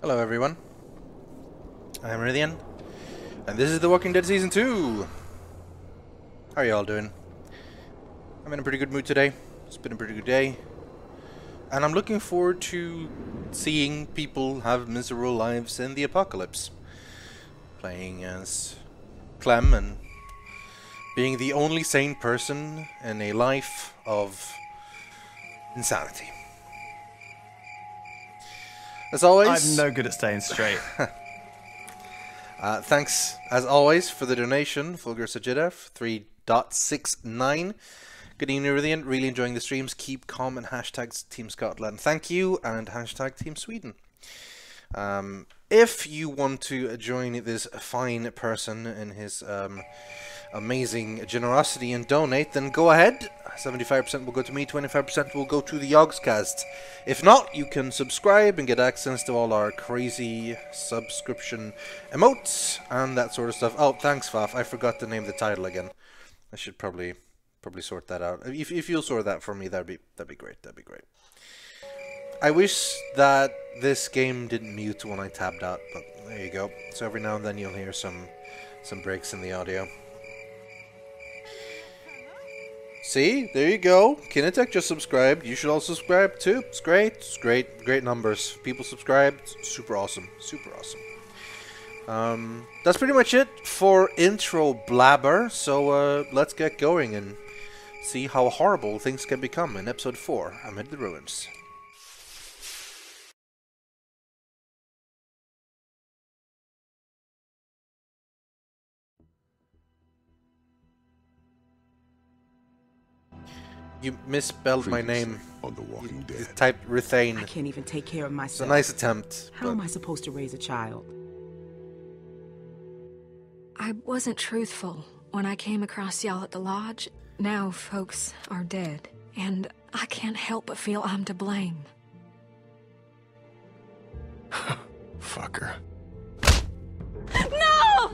Hello everyone. I'm Rythian, and this is The Walking Dead Season 2! How are y'all doing? I'm in a pretty good mood today. It's been a pretty good day. And I'm looking forward to seeing people have miserable lives in the apocalypse. Playing as Clem and being the only sane person in a life of insanity. As always, I'm no good at staying straight. uh, thanks, as always, for the donation, Fulgur Sajidev, 3.69. Good evening, Rythian. Really enjoying the streams. Keep calm and hashtags Team Scotland. Thank you, and hashtag Team Sweden. Um, if you want to join this fine person in his um, amazing generosity and donate, then go ahead. 75% will go to me, 25% will go to the Yogscast. If not, you can subscribe and get access to all our crazy subscription emotes and that sort of stuff. Oh, thanks, Faf. I forgot to name the title again. I should probably probably sort that out. If, if you'll sort that for me, that'd be that'd be great. That'd be great. I wish that this game didn't mute when I tabbed out, but there you go. So every now and then you'll hear some some breaks in the audio. See, there you go. Kinetech just subscribed. You should also subscribe too. It's great. It's great. Great numbers. People subscribed. Super awesome. Super awesome. Um, that's pretty much it for intro blabber. So uh, let's get going and see how horrible things can become in episode 4, Amid the Ruins. You misspelled my name. On The Walking You Dead. typed Ruthane. I can't even take care of myself. It's a nice attempt. How but- am I supposed to raise a child? I wasn't truthful when I came across y'all at the lodge. Now folks are dead, and I can't help but feel I'm to blame. Fucker. No!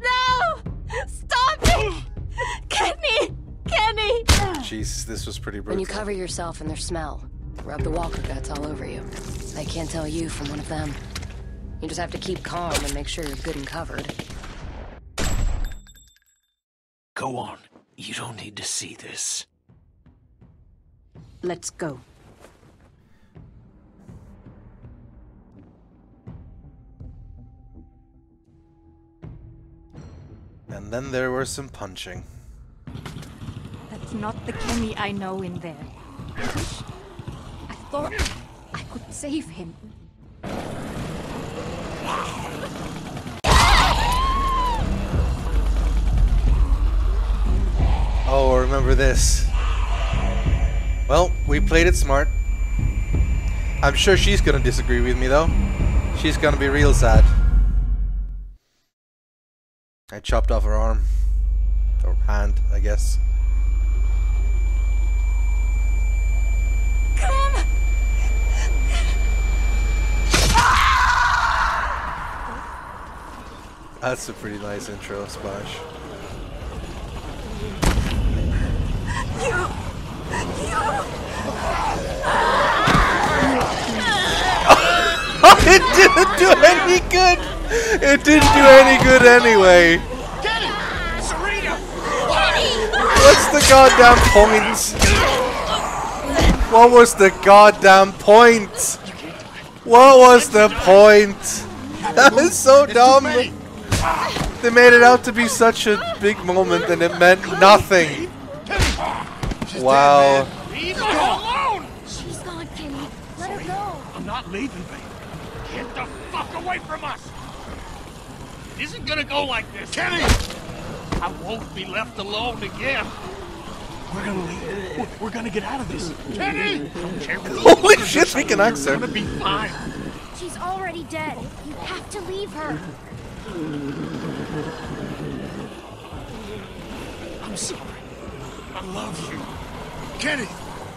No! Stop it! Kenny! Kenny! Jesus, this was pretty brutal. When you cover yourself in their smell, rub the walker guts all over you. They can't tell you from one of them. You just have to keep calm and make sure you're good and covered. Go on. You don't need to see this. Let's go. And then there was some punching. Not the Kenny I know in there. I wish. I thought I could save him. Oh, remember this. Well, we played it smart. I'm sure she's gonna disagree with me though. She's gonna be real sad. I chopped off her arm. Or hand, I guess. That's a pretty nice intro, Splash. it didn't do any good! It didn't do any good anyway! What's the goddamn point? What was the goddamn point? What was the point? That is so dumb! They made it out to be such a big moment and it meant nothing! Wow. Leave her alone! She's gone, Kenny. Let her go. I'm not leaving, baby. Get the fuck away from us! It isn't gonna go like this. Kenny! I won't be left alone again. We're gonna leave. We're, we're gonna get out of this. Kenny! Don't care Holy shit, we can We're gonna be fine. She's already dead. You have to leave her. I'm sorry. I love you. Kenny!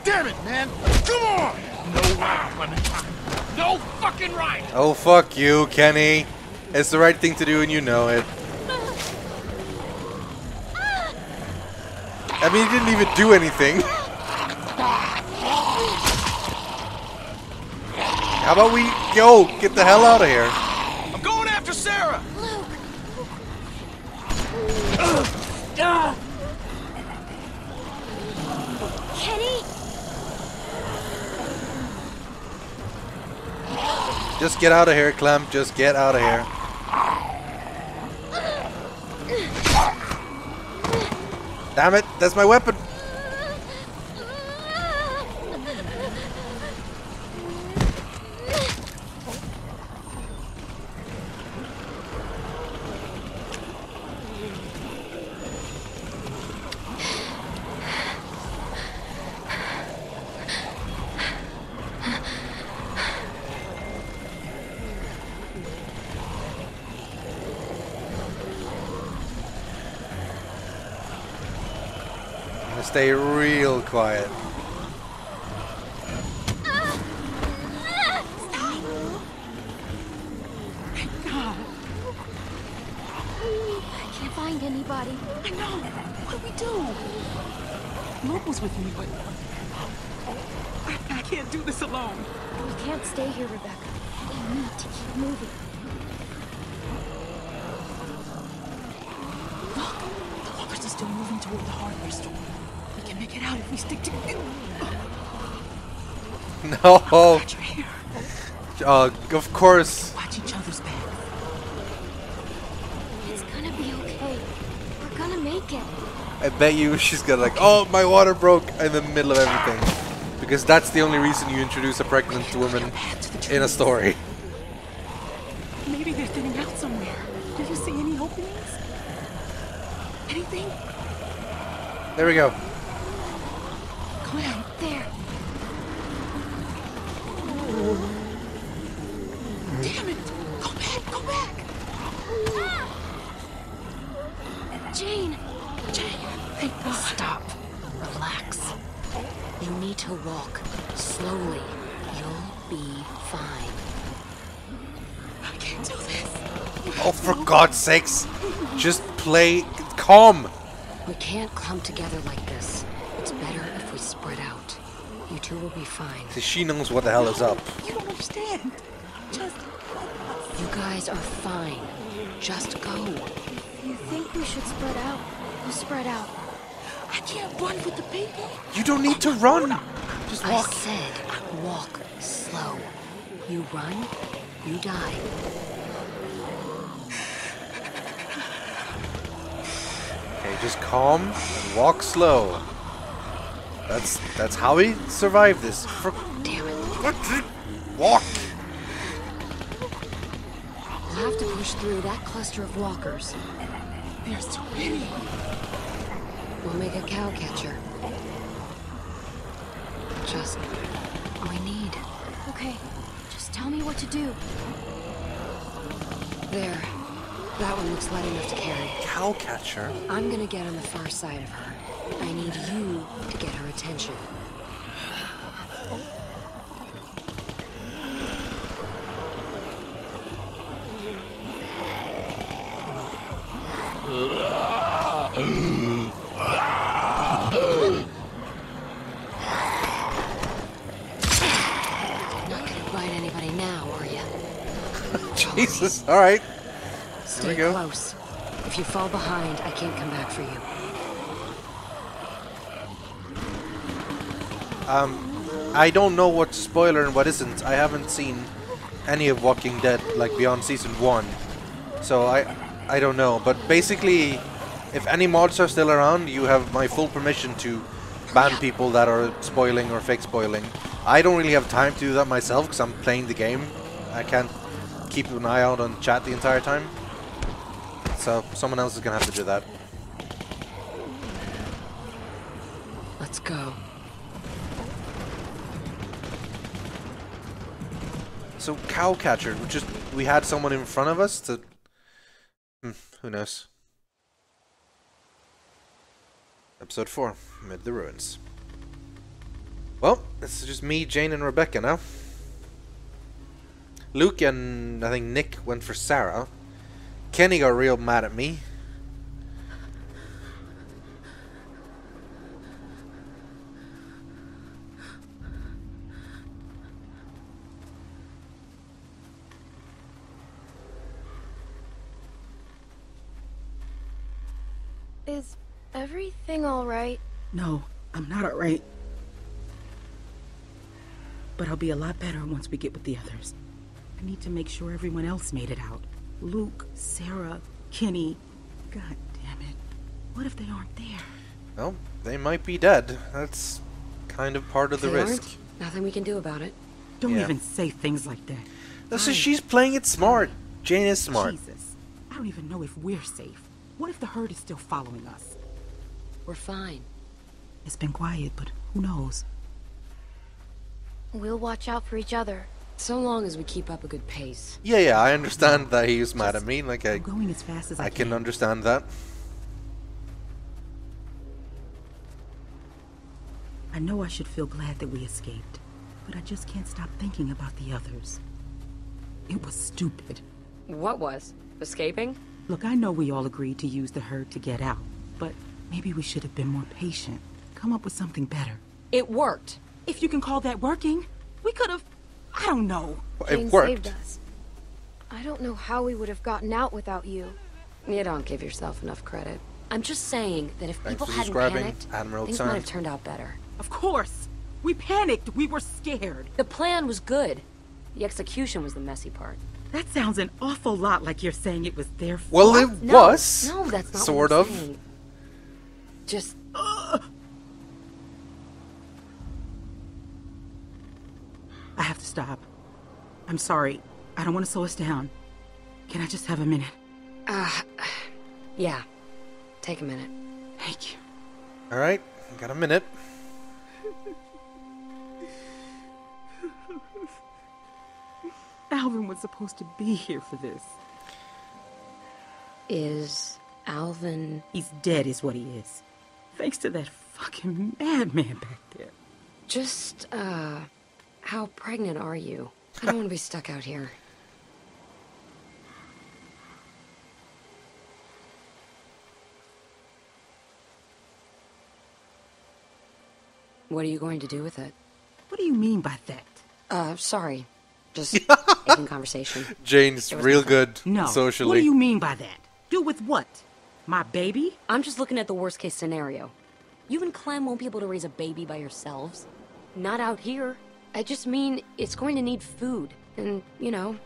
Damn it, man! Come on! No right, Clementine. No fucking right! Oh, fuck you, Kenny. It's the right thing to do and you know it. I mean, he didn't even do anything. How about we yo get the hell out of here? I'm going after Sarah! Kenny? Just get out of here, Clem. Just get out of here. Damn it! That's my weapon. I'm gonna stay real quiet. I can't find anybody. I know. What do we do? Luke was with me, but I, I can't do this alone. We can't stay here, Rebecca. We need to keep moving. Look, the walkers are still moving toward the hardware store. We can make it out if we stick together. No. Got your hair. Uh, of course. Watch each other's back. It's gonna be okay. We're gonna make it. I bet you she's gonna like, oh, my water broke in the middle of everything. Because that's the only reason you introduce a pregnant woman Back to the in a story. Maybe they're thinning out somewhere. Do you see any openings? Anything? There we go. Clem, There. damn it! Go back, go back! Jane! Jane, thank God. Stop. Relax. You need to walk slowly. You'll be fine. I can't do this. Oh, for God's sakes. Just play calm. We can't clump together like this. It's better if we spread out. You two will be fine. She knows what the hell is up. You don't understand. Just You guys are fine. Just go. You think we should spread out? We'll spread out. I can't run with the people. You don't need to run. Just walk. I said walk slow. You run, you die. Just calm and walk slow. That's that's how we survive this. For Damn it. walk. We'll have to push through that cluster of walkers. There's too many. We'll make a cow catcher. Just we need. Okay, just tell me what to do. There. That one looks light enough to carry. Cow catcher. I'm gonna get on the far side of her. I need you to get her attention. Not gonna bite anybody now, are you? Jesus. All right. Stay close. If you fall behind, I can't come back for you. Um, I don't know what's spoiler and what isn't. I haven't seen any of Walking Dead like beyond season one, so I I don't know. But basically, if any mods are still around, you have my full permission to ban people that are spoiling or fake spoiling. I don't really have time to do that myself because I'm playing the game. I can't keep an eye out on chat the entire time. So someone else is gonna have to do that. Let's go. So cow catcher, we just we had someone in front of us to. Hmm, who knows? Episode four, amid the ruins. Well, it's just me, Jane, and Rebecca now. Luke and I think Nick went for Sarah. Kenny got real mad at me. Is everything alright? No, I'm not alright. But I'll be a lot better once we get with the others. I need to make sure everyone else made it out. Luke, Sarah, Kenny. God damn it. What if they aren't there? Well, they might be dead. That's kind of part of the They risk. aren't. Nothing we can do about it. Don't Yeah. even say things like that. This is she's playing it smart. Jane is smart. Jesus. I don't even know if we're safe. What if the herd is still following us? We're fine. It's been quiet, but who knows? We'll watch out for each other. So long as we keep up a good pace. Yeah, yeah, I understand that he was mad at me. Like I, I'm going as fast as I, I can understand that. I know I should feel glad that we escaped, but I just can't stop thinking about the others. It was stupid. What was? Escaping? Look, I know we all agreed to use the herd to get out, but maybe we should have been more patient. Come up with something better. It worked. If you can call that working, we could have. I don't know. Well, Jane It worked. saved us. I don't know how we would have gotten out without you. You don't give yourself enough credit. I'm just saying that if Thanks people hadn't panicked, Admiral things Tsang. might have turned out better. Of course. We panicked. We were scared. The plan was good. The execution was the messy part. That sounds an awful lot like you're saying it was their fault. Well, it No, was. No, that's not sort what I'm of. saying. Just I have to stop. I'm sorry. I don't want to slow us down. Can I just have a minute? Uh, yeah. Take a minute. Thank you. All right, got a minute. Alvin was supposed to be here for this. Is Alvin He's dead, is what he is. Thanks to that fucking madman back there. just uh how pregnant are you? I don't want to be stuck out here. What are you going to do with it? What do you mean by that? Uh, sorry. Just making conversation. Jane's real nothing. good No. socially. What do you mean by that? Do with what? My baby? I'm just looking at the worst case scenario. You and Clem won't be able to raise a baby by yourselves. Not out here. I just mean it's going to need food and, you know,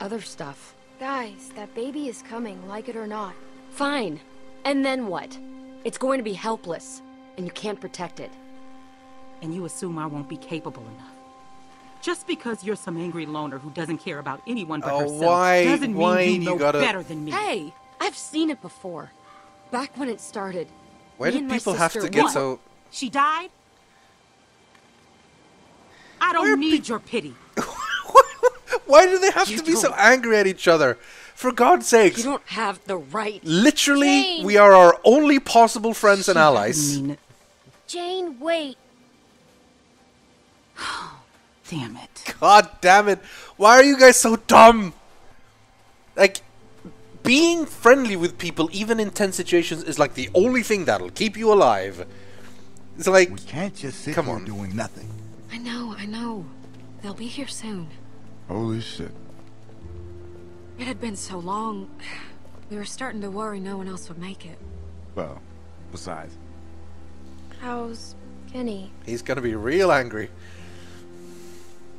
other stuff. Guys, that baby is coming, like it or not. Fine. And then what? It's going to be helpless, and you can't protect it. And you assume I won't be capable enough. Just because you're some angry loner who doesn't care about anyone but Oh, herself why- doesn't mean why you know gotta- better than me. Hey, I've seen it before. Back when it started. Why Me do and people have to get What? so? She died? I don't Why are need your pity. Why do they have You to be so don't. angry at each other? For God's sakes! You don't have the right. Literally, Jane! we are our only possible friends and allies. mean it. Jane, wait. Damn it. God damn it! Why are you guys so dumb? Like, being friendly with people, even in tense situations, is like the only thing that'll keep you alive. It's like, We can't just sit Come here on. doing nothing. I know, I know. They'll be here soon. Holy shit. It had been so long. We were starting to worry no one else would make it. Well, besides, How's Kenny? he's gonna be real angry.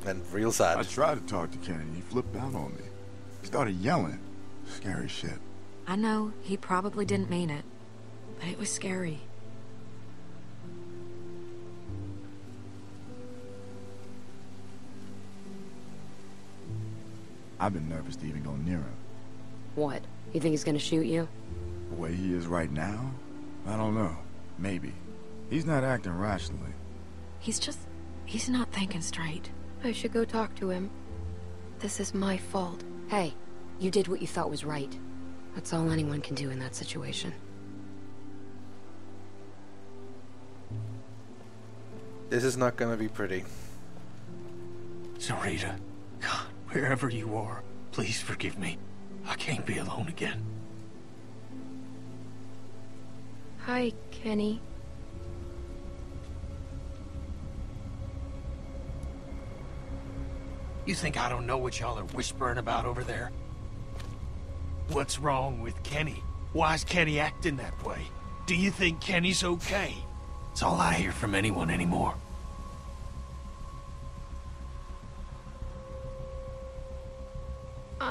And real sad. I tried to talk to Kenny. He flipped out on me. He started yelling. Scary shit. I know he probably didn't mean it, but it was scary. I've been nervous to even go near him. What? You think he's gonna shoot you? The way he is right now, I don't know. Maybe. He's not acting rationally. He's just. He's not thinking straight. I should go talk to him. This is my fault. Hey, you did what you thought was right. That's all anyone can do in that situation. This is not gonna be pretty. Sarita, God, wherever you are, please forgive me. I can't be alone again. Hi, Kenny. You think I don't know what y'all are whispering about over there? What's wrong with Kenny? Why's Kenny acting that way? Do you think Kenny's okay? It's all I hear from anyone anymore.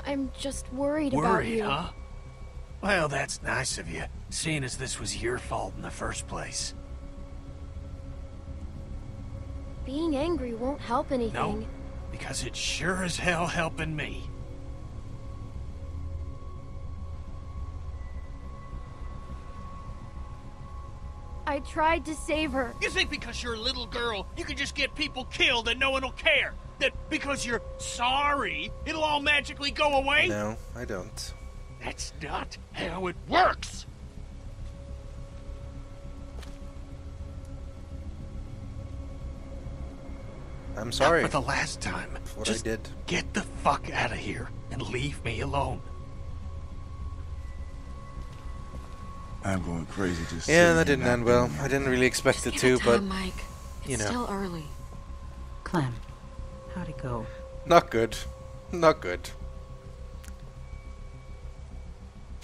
I'm just worried about you. Worried, you. huh? Well, that's nice of you, seeing as this was your fault in the first place. Being angry won't help anything. No, because it's sure as hell helping me. I tried to save her. You think because you're a little girl, you can just get people killed and no one will care? That because you're sorry, it'll all magically go away? No, I don't. That's not how it works! I'm sorry Not for the last time. for what just I did. get the fuck out of here and leave me alone. I'm going crazy just Yeah, that didn't end well. I didn't really expect it Give to, it but time, Mike. It's you know. still early. Clem, how'd it go? not good. Not good.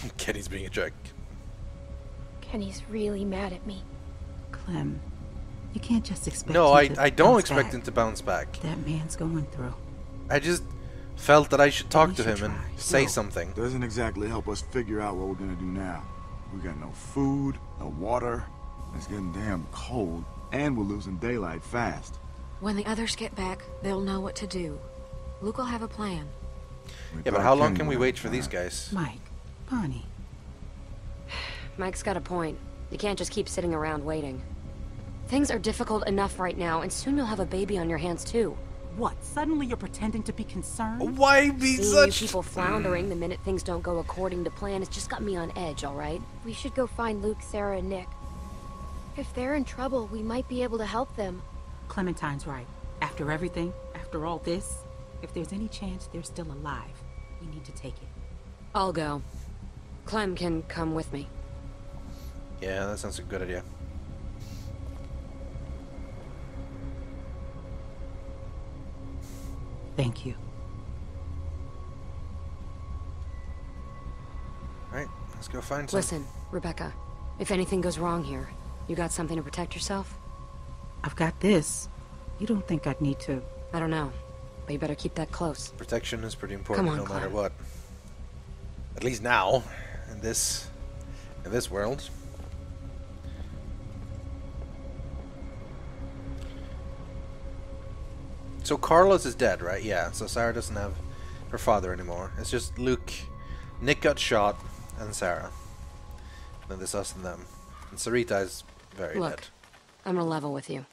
Kenny's being a jerk. Kenny's really mad at me. Clem, you can't just expect No, him I, to I don't expect back. him to bounce back. That man's going through. I just felt that I should talk we to should him and say No. something. Doesn't exactly help us figure out what we're gonna do now. We got no food, no water. It's getting damn cold, and we're losing daylight fast. When the others get back, they'll know what to do. Luke will have a plan. We Yeah, but how long can we wait for these guys? Mike, Bonnie, Mike's got a point. You can't just keep sitting around waiting. Things are difficult enough right now, and soon you'll have a baby on your hands too. what? Suddenly you're pretending to be concerned? Why be Seeing you such? people floundering the minute things don't go according to plan has just got me on edge, alright? We should go find Luke, Sarah, and Nick. If they're in trouble, we might be able to help them. Clementine's right. After everything, after all this, if there's any chance they're still alive, we need to take it. I'll go. Clem can come with me. Yeah, that sounds like a good idea. Thank you. Alright, let's go find some. Listen, Rebecca, if anything goes wrong here, you got something to protect yourself? I've got this. You don't think I'd need to... I don't know, but you better keep that close. Protection is pretty important on, no matter what. At least now, in this, in this world. So Carlos is dead, right? Yeah. So Sarah doesn't have her father anymore. It's just Luke, Nick got shot, and Sarah. then there's us and them. And Sarita is very Look, dead. I'm gonna level with you.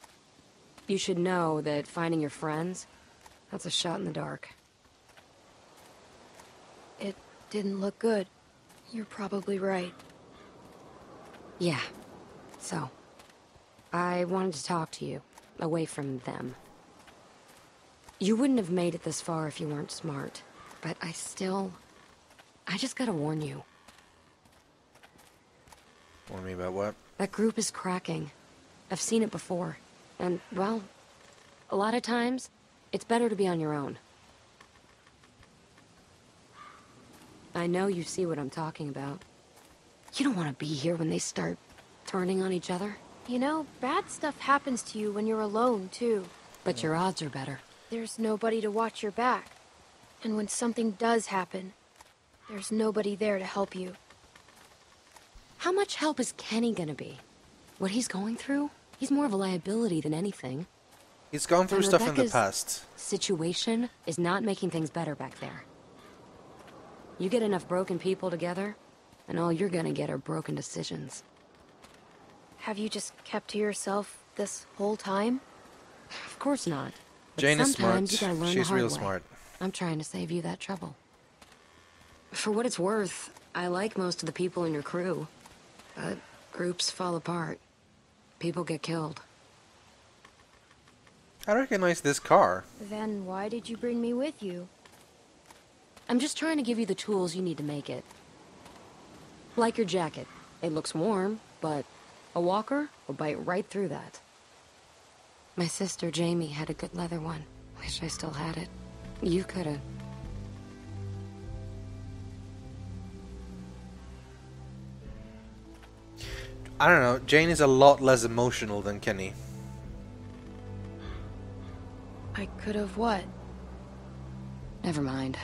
You should know that finding your friends, that's a shot in the dark. It didn't look good. You're probably right. Yeah. So, I wanted to talk to you, away from them. You wouldn't have made it this far if you weren't smart, but I still. I just gotta warn you. Warn me about what? That group is cracking. I've seen it before. And, well, a lot of times, it's better to be on your own. I know you see what I'm talking about. You don't want to be here when they start turning on each other, You know, bad stuff happens to you when you're alone, too. but your odds are better. There's nobody to watch your back. And when something does happen, there's nobody there to help you. How much help is Kenny gonna be? What he's going through? He's more of a liability than anything. He's gone through And stuff in the Rebecca's- past. Situation is not making things better back there. You get enough broken people together, and all you're gonna get are broken decisions. Have you just kept to yourself this whole time? Of course not. But Jane is smart. sometimes you gotta learn She's the hard real way. smart. I'm trying to save you that trouble. For what it's worth, I like most of the people in your crew. But groups fall apart. People get killed. I recognize this car. Then why did you bring me with you? I'm just trying to give you the tools you need to make it. Like your jacket. It looks warm, but a walker will bite right through that. My sister Jamie had a good leather one. Wish I still had it. You could've. I don't know. Jane is a lot less emotional than Kenny. I could have what? Never mind.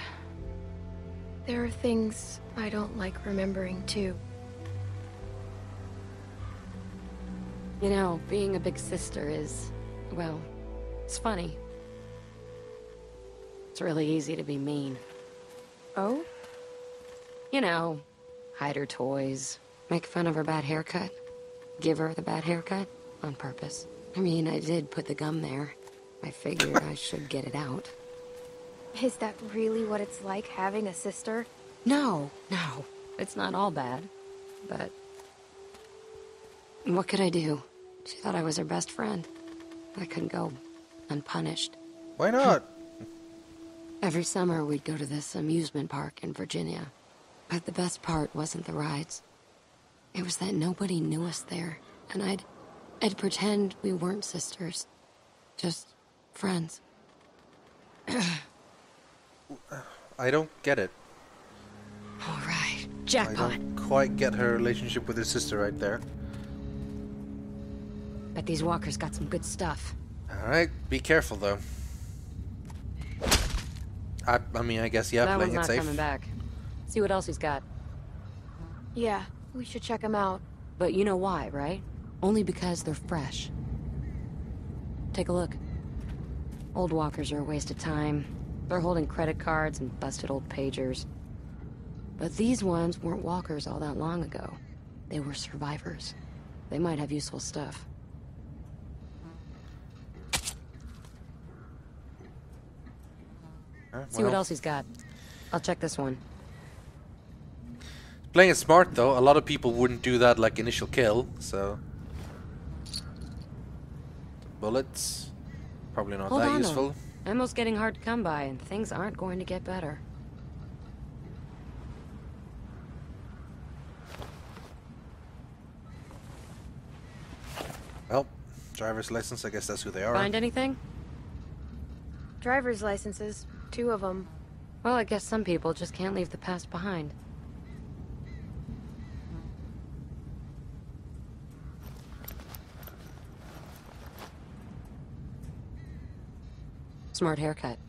There are things I don't like remembering, too. You know, being a big sister is, well, it's funny. It's really easy to be mean. Oh? You know, hide her toys, make fun of her bad haircut, give her the bad haircut on purpose. I mean, I did put the gum there. I figured I should get it out. Is that really what it's like having a sister? No, no, it's not all bad. But what could I do? She thought I was her best friend. I couldn't go unpunished. Why not? Every summer we'd go to this amusement park in Virginia. But the best part wasn't the rides. It was that nobody knew us there, and I'd I'd pretend we weren't sisters. Just friends. I don't get it. All right. jackpot. I don't quite get her relationship with her sister right there. Bet these walkers got some good stuff. Alright, be careful though. I, I mean, I guess, yeah, that playing one's it not safe. coming back. See what else he's got. Yeah, we should check them out. But you know why, right? Only because they're fresh. Take a look. Old walkers are a waste of time. They're holding credit cards and busted old pagers. But these ones weren't walkers all that long ago. They were survivors. They might have useful stuff. Alright, See what else he's got. I'll check this one. Playing it smart though, a lot of people wouldn't do that like initial kill, so. Bullets. Probably not Hold that on, useful. though. Ammo's getting hard to come by, and things aren't going to get better. Well, driver's license, I guess that's who they are. Find anything? Driver's licenses, two of them. Well, I guess some people just can't leave the past behind. Smart haircut.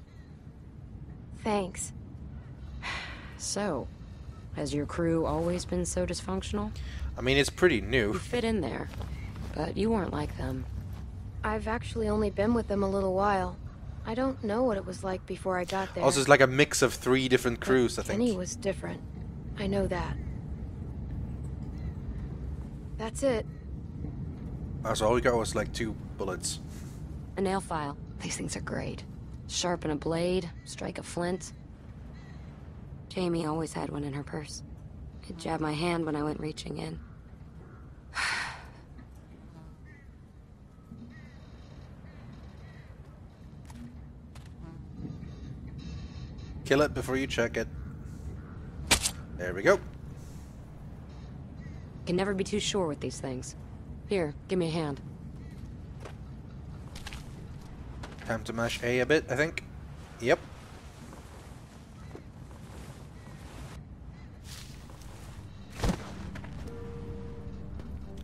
Thanks. So, has your crew always been so dysfunctional? I mean, it's pretty You new. fit in there, but you weren't like them. I've actually only been with them a little while. I don't know what it was like before I got there. Also, it's like a mix of three different but crews, I think. Kenny was different. I know that. That's it. Also, all we got was like two bullets. A nail file. These things are great. Sharpen a blade, strike a flint. Jamie always had one in her purse. It jabbed my hand when I went reaching in. Kill it before you check it. There we go. Can never be too sure with these things. Here, give me a hand. Time to mash A a bit, I think. Yep.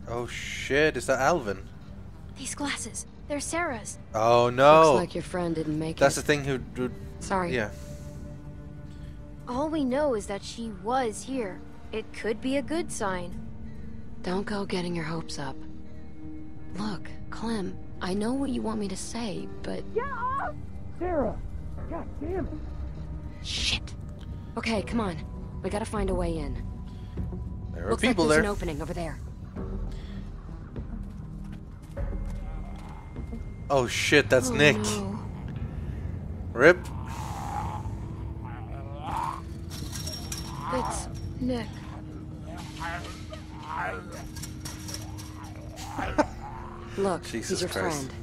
Oh shit, is that Alvin? These glasses, they're Sarah's. Oh no! Looks like your friend didn't make That's it. the thing who, who Sorry. yeah. All we know is that she was here. It could be a good sign. Don't go getting your hopes up. Look, Clem, I know what you want me to say, but... Get off! Sarah! God damn it! Shit. Okay, come on. We gotta find a way in. There are Looks people like there's there. an opening over there. Oh shit, that's Oh, Nick. no. Rip. It's Nick. Look, Jesus he's your Christ. friend.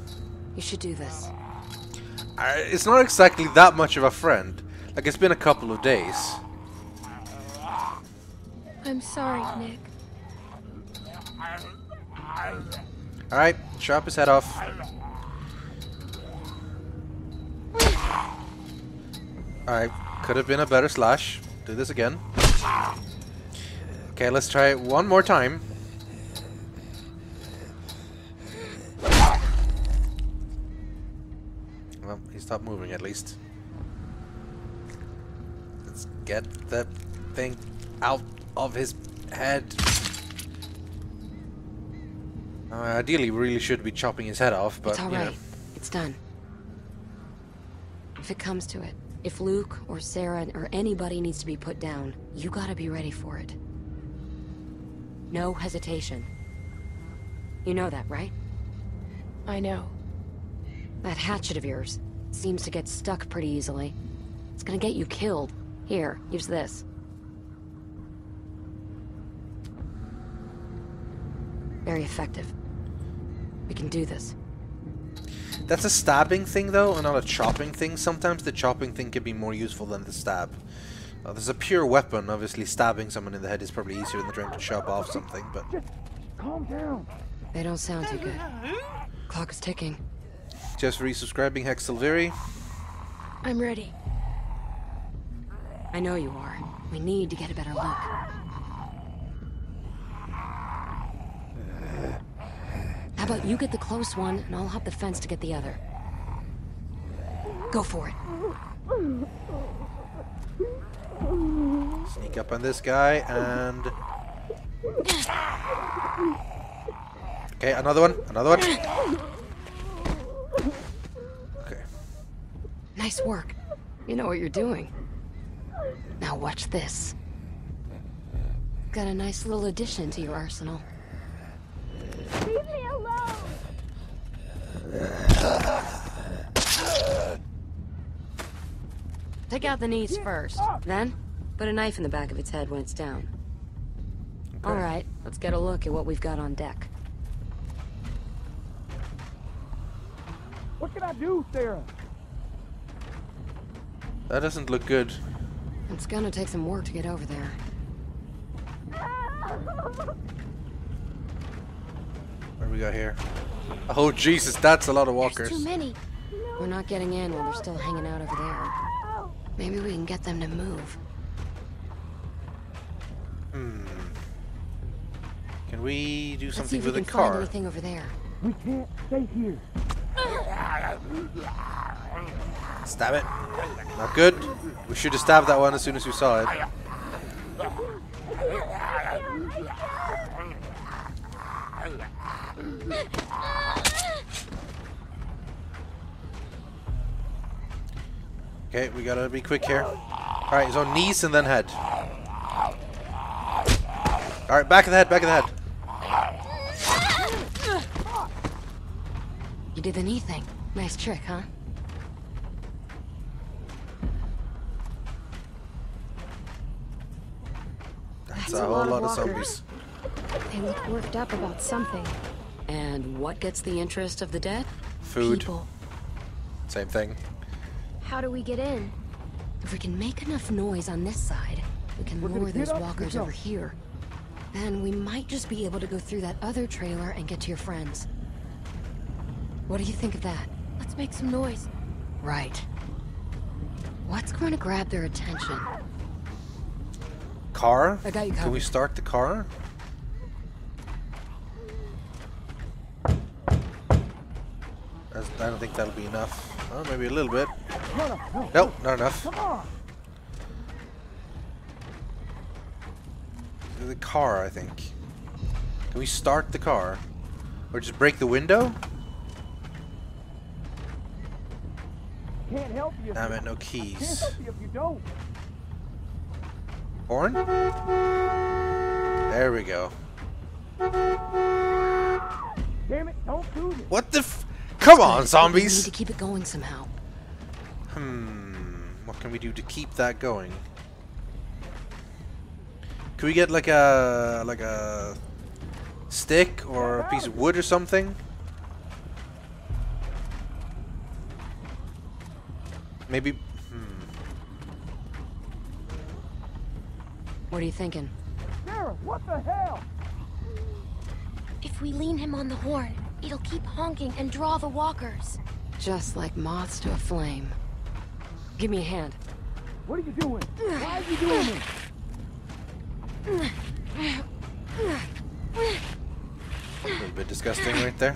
You should do this. I, it's not exactly that much of a friend. Like, it's been a couple of days. I'm sorry, Nick. Alright, chop his head off. Alright, could have been a better slash. Do this again. Okay, let's try it one more time. Well, he stopped moving at least. Let's get that thing out of his head. Uh, ideally, we really should be chopping his head off, but it's all you know. It's done. If it comes to it, if Luke or Sarah or anybody needs to be put down, you gotta be ready for it. No hesitation. You know that, right? I know. That hatchet of yours seems to get stuck pretty easily. It's gonna get you killed. Here, use this. Very effective. We can do this. That's a stabbing thing, though, and not a chopping thing. Sometimes the chopping thing can be more useful than the stab. Uh, there's a pure weapon. Obviously, stabbing someone in the head is probably easier than trying to chop off something, but... Calm down. They don't sound too good. Clock is ticking. Just for resubscribing, Hex Silveri. I'm ready. I know you are. We need to get a better look. How about you get the close one, and I'll hop the fence to get the other. Go for it. Sneak up on this guy, and... Okay, another one, another one. Nice work. You know what you're doing. Now watch this. Got a nice little addition to your arsenal. Leave me alone! Take out the knees first. Then, put a knife in the back of its head when it's down. Alright, let's get a look at what we've got on deck. What can I do, Sarah? That doesn't look good. It's gonna take some work to get over there. What do we got here? Oh, Jesus, that's a lot of walkers. Too many. We're not getting in while they're still hanging out over there. Maybe we can get them to move. Hmm. Can we do something Let's see something if we with a can find car? anything over there. We can't stay here. Stab it. Not good. We should have stabbed that one as soon as we saw it. Okay, we gotta be quick here. Alright, he's on knees and then head. Alright, back of the head, back of the head. You did the knee thing. Nice trick, huh? That's a whole lot of zombies. They look worked up about something. And what gets the interest of the dead? Food. People. Same thing. How do we get in? If we can make enough noise on this side, we can lure those walkers over here. Then we might just be able to go through that other trailer and get to your friends. What do you think of that? Let's make some noise. Right. What's going to grab their attention? Car? I got you Can we start the car? That's- I don't think that'll be enough. Oh, maybe a little bit. No, not enough. The car, I think. Can we start the car? Or just break the window? Can't help you. Damn it, no Can't keys. help you if you don't. Horn? There we go. Damn it, don't do this. What the f- Come on, zombies! We need to keep it going somehow. Hmm. What can we do to keep that going? Could we get like a like a stick or a piece of wood or something? Maybe. What are you thinking? Sarah, what the hell? If we lean him on the horn, it'll keep honking and draw the walkers. Just like moths to a flame. Give me a hand. What are you doing? Why are you doing this? A little bit disgusting right there.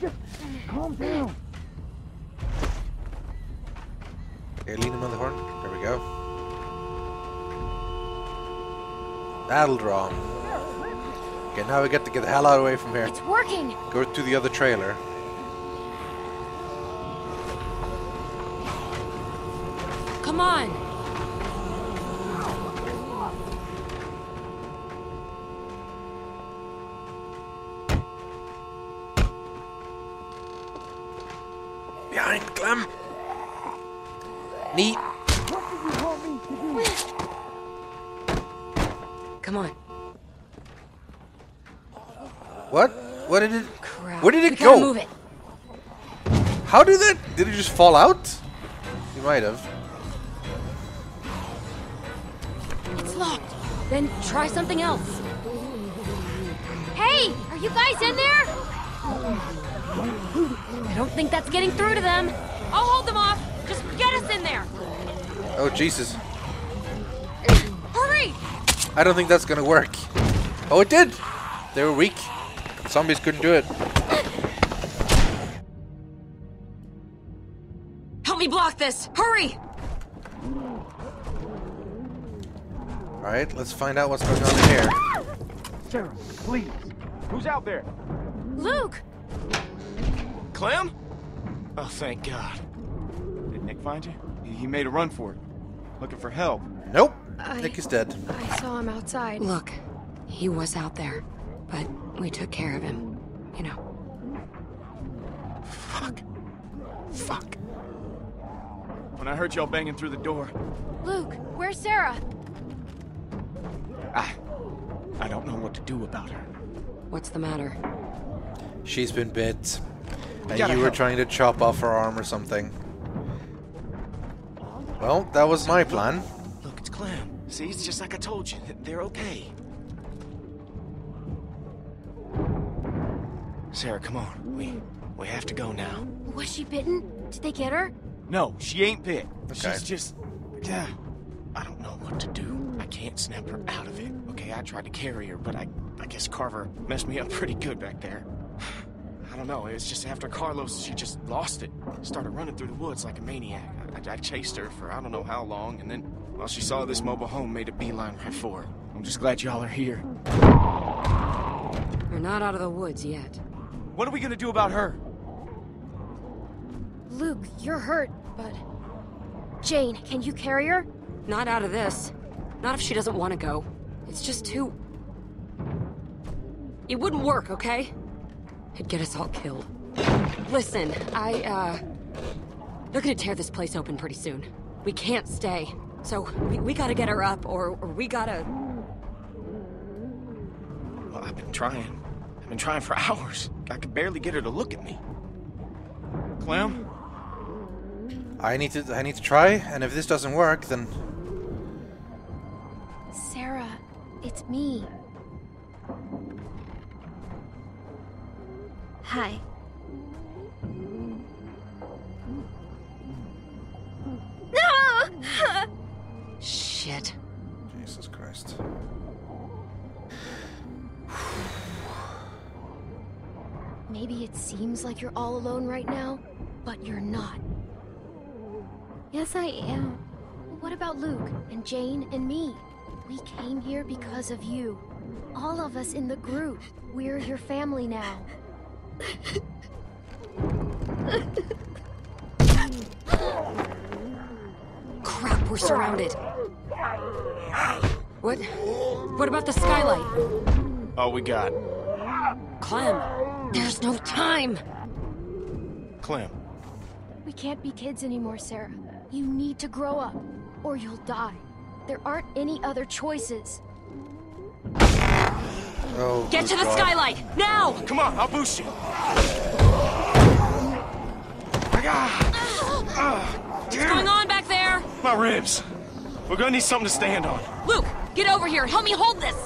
Just Calm down. Okay, lean him on the horn. There we go. That'll draw him. Okay, now we get to get the hell out away from here. It's working! Go to the other trailer. Come on! Neat. Come on. What? What did it... Crap. Where did it we go? move it. How did that... Did it just fall out? You might have. It's locked. Then try something else. Hey! Are you guys in there? I don't think that's getting through to them. I'll hold them off. Just get us in there. Oh, Jesus. Hurry! I don't think that's gonna work. Oh, it did! They were weak. Zombies couldn't do it. Help me block this. Hurry! Alright, let's find out what's going on in here. Sarah, please. Who's out there? Luke! Clem? Oh, thank God. Did find you? He, he made a run for it. Looking for help. Nope. I- Nick is dead. I saw him outside. Look, he was out there, but we took care of him. You know. Fuck. Fuck. When I heard y'all banging through the door, Luke, where's Sarah? I... I don't know what to do about her. What's the matter? She's been bit. And gotta you were help. trying to chop off her arm or something. Well, that was my plan. Look, it's Clem. See, it's just like I told you. They're okay. Sarah, come on. We we have to go now. Was she bitten? Did they get her? No, she ain't bit. Okay. She's just yeah. I don't know what to do. I can't snap her out of it. Okay, I tried to carry her, but I I guess Carver messed me up pretty good back there. I don't know. It was just after Carlos, she just lost it. Started running through the woods like a maniac. I, I chased her for I don't know how long, and then while she saw this mobile home, made a beeline right for her. I'm just glad y'all are here. We're not out of the woods yet. What are we gonna do about her? Luke, you're hurt, but. Jane, can you carry her? Not out of this. Not if she doesn't want to go. It's just too. It wouldn't work, okay? It'd get us all killed. Listen, I, uh. They're gonna tear this place open pretty soon. We can't stay. So, we, we gotta get her up, or, or we gotta. Well, I've been trying. I've been trying for hours. I could barely get her to look at me. Clem? I need to I need to try, and if this doesn't work, then Sarah, it's me. Hi. Shit. Jesus Christ. Maybe it seems like you're all alone right now, but you're not. Yes, I am. What about Luke and Jane and me? We came here because of you. All of us in the group. We're your family now. Crap, we're surrounded. What? What about the skylight? All we got. Clem, there's no time. Clem. We can't be kids anymore, Sarah. You need to grow up, or you'll die. There aren't any other choices. Oh Get good to the God. skylight, now! Come on, I'll boost you. What's going on back there? My ribs. We're gonna need something to stand on. Luke, get over here. Help me hold this.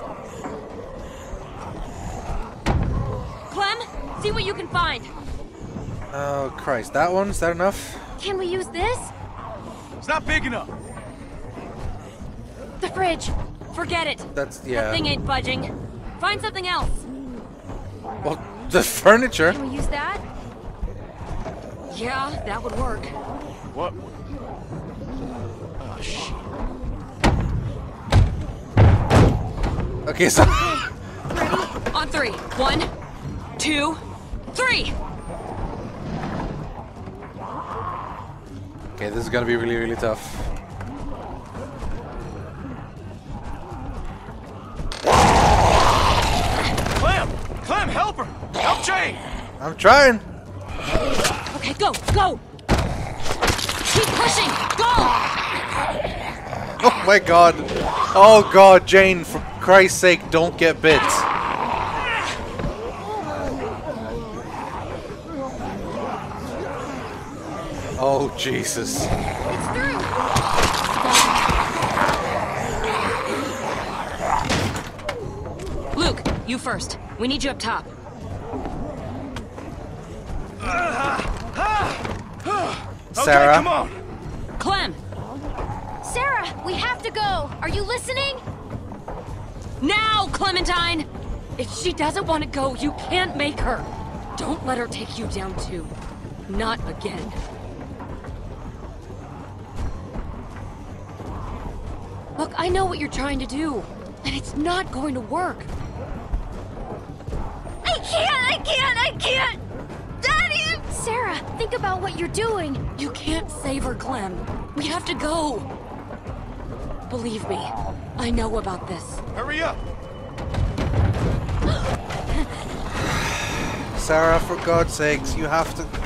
Clem, see what you can find. Oh Christ, that one? Is that enough? Can we use this? It's not big enough. The fridge. Forget it. That's That yeah. thing ain't budging. Find something else. Well, the furniture. Can we use that? Yeah, that would work. What? Shit. Okay, so On three. One, two, three! okay, this is gonna be really, really tough. Clem! Clem, help her! Help Jane! I'm trying. Okay, go, go! Keep pushing! Go! Oh my god. Oh god, Jane, for Christ's sake, don't get bit. Oh Jesus. Luke, you first. We need you up top. Uh-huh. Sarah. Okay, come on! Go. Are you listening? now, Clementine! If she doesn't want to go, you can't make her. Don't let her take you down too. Not again. Look, I know what you're trying to do, and it's not going to work. I can't, I can't, I can't! Daddy! Sarah, think about what you're doing. You can't save her, Clem. We have to go. Believe me, I know about this. Hurry up! Sarah, for God's sakes, you have to.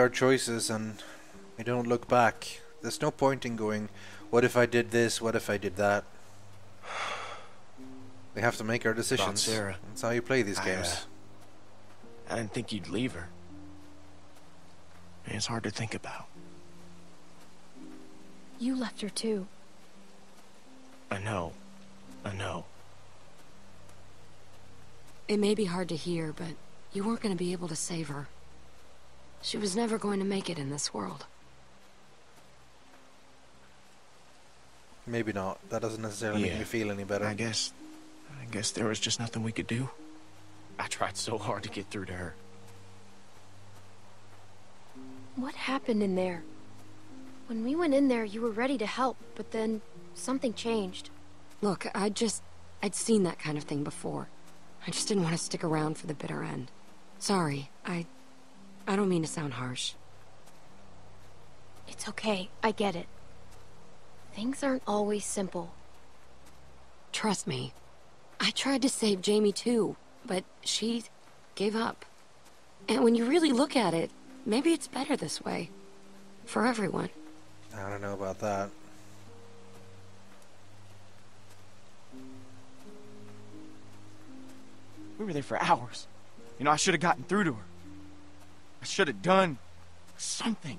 Our choices and we don't look back. There's no point in going, what if I did this, what if I did that? We have to make our decisions. Sarah. That's how you play these I, games. uh, I didn't think you'd leave her. It's hard to think about. You left her too. I know. I know. It may be hard to hear, but you weren't going to be able to save her. She was never going to make it in this world. Maybe not. That doesn't necessarily make Yeah. me feel any better. I guess. I guess there was just nothing we could do. I tried so hard to get through to her. What happened in there? When we went in there, you were ready to help, but then something changed. Look, I just... I'd seen that kind of thing before. I just didn't want to stick around for the bitter end. Sorry, I... I don't mean to sound harsh. It's okay, I get it. Things aren't always simple. Trust me. I tried to save Jamie too, but she gave up. And when you really look at it, maybe it's better this way. For everyone. I don't know about that. We were there for hours. You know, I should have gotten through to her. I should have done something.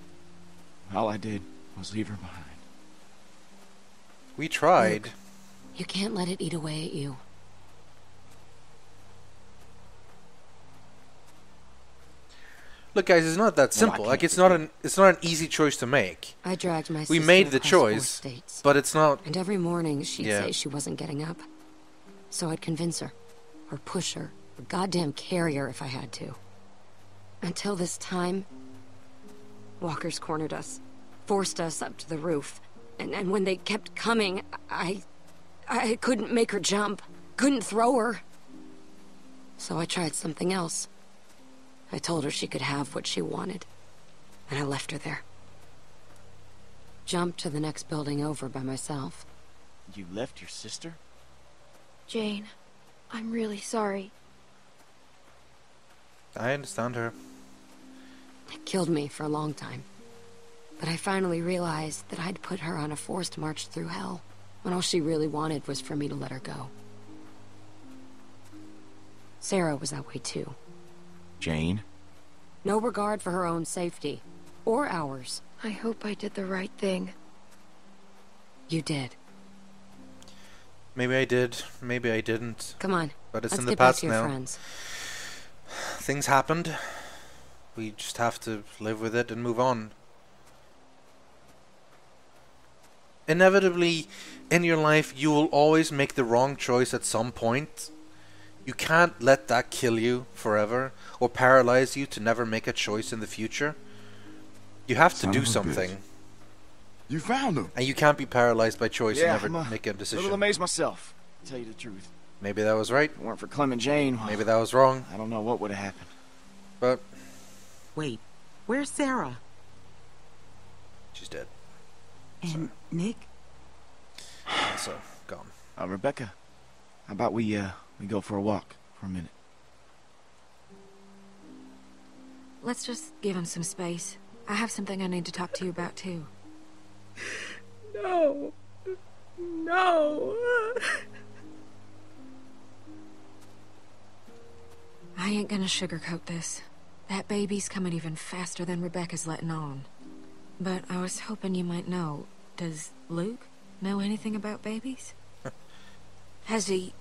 All I did was leave her behind. We tried. Look. You can't let it eat away at you. Look, guys, it's not that Well, I simple. like it's not an it's not an easy choice to make. I dragged my We made the choice, states. but it's not. And every morning she'd Yeah. say she wasn't getting up. So I'd convince her, or push her, or goddamn carry her if I had to. Until this time, walkers cornered us, forced us up to the roof. And, and when they kept coming, I. I couldn't make her jump, couldn't throw her. So I tried something else. I told her she could have what she wanted, and I left her there. Jumped to the next building over by myself. You left your sister? Jane, I'm really sorry. I understand her. It killed me for a long time. But I finally realized that I'd put her on a forced march through hell, when all she really wanted was for me to let her go. Sarah was that way too. Jane? No regard for her own safety. Or ours. I hope I did the right thing. You did. Maybe I did, maybe I didn't. Come on. But it's let's in the get back past to your now. friends. Things happened. We just have to live with it and move on. Inevitably, in your life, you will always make the wrong choice at some point. You can't let that kill you forever or paralyze you to never make a choice in the future. You have to Son do of a bitch. something. You found him. And you can't be paralyzed by choice yeah, and I'm never a make a little decision. amazed myself, to tell you the truth. Maybe that was right. If it weren't for Clem and Jane, well, Maybe that was wrong. I don't know what would have happened. But Wait, where's Sarah? she's dead. And Nick? Also gone. Uh, Rebecca, how about we, uh, we go for a walk for a minute? Let's just give him some space. I have something I need to talk to you about, too. No. No. I ain't gonna sugarcoat this. That baby's coming even faster than Rebecca's letting on. But I was hoping you might know. Does Luke know anything about babies? Has he,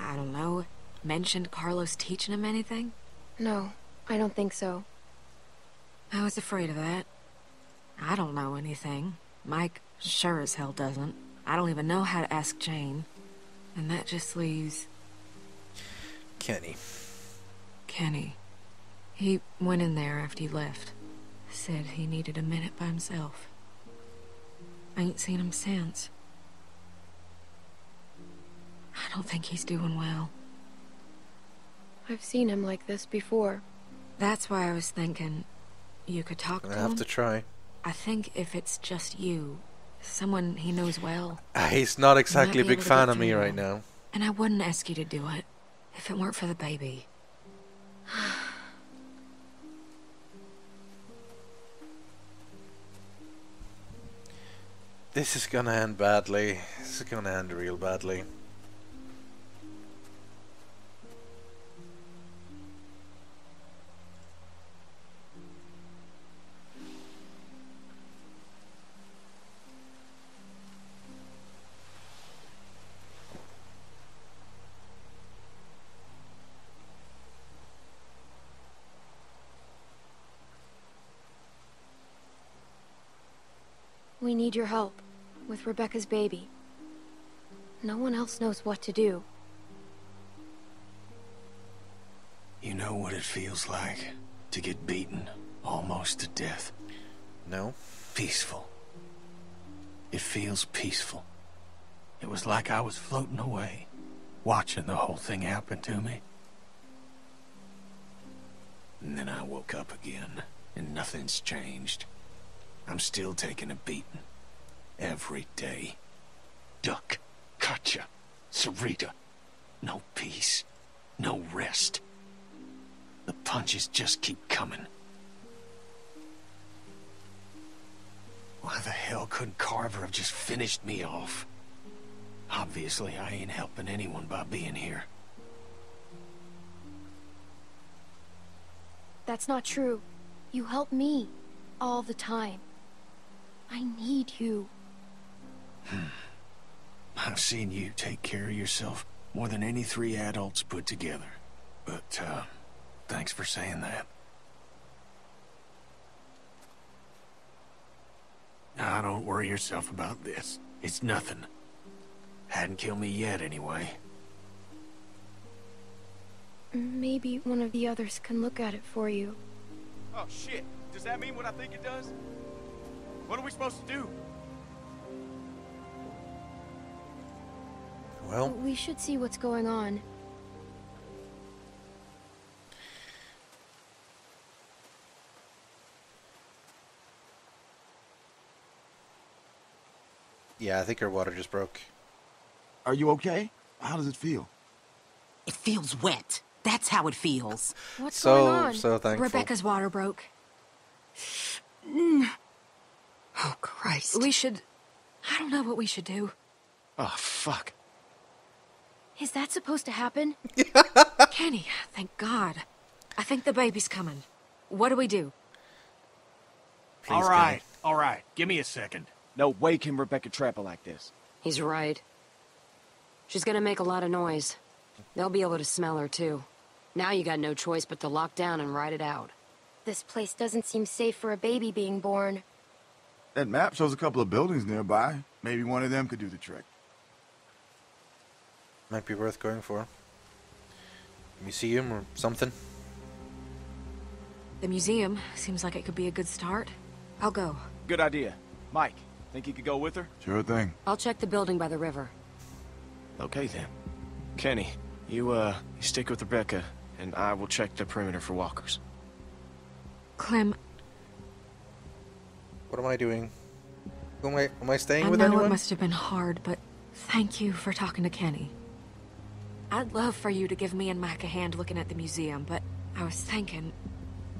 I don't know, mentioned Carlos teaching him anything? No, I don't think so. I was afraid of that. I don't know anything. Mike sure as hell doesn't. I don't even know how to ask Jane. And that just leaves Kenny. Kenny. He went in there after you left. Said he needed a minute by himself. I ain't seen him since. I don't think he's doing well. I've seen him like this before. That's why I was thinking you could talk I to him. I have to try. I think if it's just you, someone he knows well, Ah, He's not exactly a big fan of me right now. and I wouldn't ask you to do it if it weren't for the baby. This is gonna end badly. This is gonna end real badly. We need your help with Rebecca's baby. No one else knows what to do. You know what it feels like to get beaten almost to death. No? Peaceful. It feels peaceful. It was like I was floating away, watching the whole thing happen to me. And then I woke up again, and nothing's changed. I'm still taking a beating. Every day. Duck, Katjaa, Sarita. No peace. No rest. The punches just keep coming. Why the hell couldn't Carver have just finished me off? Obviously, I ain't helping anyone by being here. That's not true. You help me all the time. I need you. I've seen you take care of yourself more than any three adults put together. But, uh, thanks for saying that. Now, don't worry yourself about this. It's nothing. Hadn't killed me yet, anyway. Maybe one of the others can look at it for you. Oh, shit. Does that mean what I think it does? What are we supposed to do? Well, We should see what's going on. yeah, I think her water just broke. Are you okay? How does it feel? It feels wet. That's how it feels. What's So- going on? so thankful. Rebecca's water broke. Mm. Oh, Christ. We should... I don't know what we should do. Oh, fuck. Is that supposed to happen? Kenny, thank God. I think the baby's coming. What do we do? Please, all Kenny. right, all right. Give me a second. No way can Rebecca trap her like this. He's right. She's gonna make a lot of noise. They'll be able to smell her, too. Now you got no choice but to lock down and ride it out. This place doesn't seem safe for a baby being born. That map shows a couple of buildings nearby. Maybe one of them could do the trick. Might be worth going for. Museum or something. The museum seems like it could be a good start. I'll go. Good idea. Mike, think you could go with her? Sure thing. I'll check the building by the river. Okay then. Kenny, you uh, you stick with Rebecca, and I will check the perimeter for walkers. Clem, What am I doing? Who Am I, am I staying I with know anyone? it must have been hard, but thank you for talking to Kenny. I'd love for you to give me and Mac a hand looking at the museum, but I was thinking,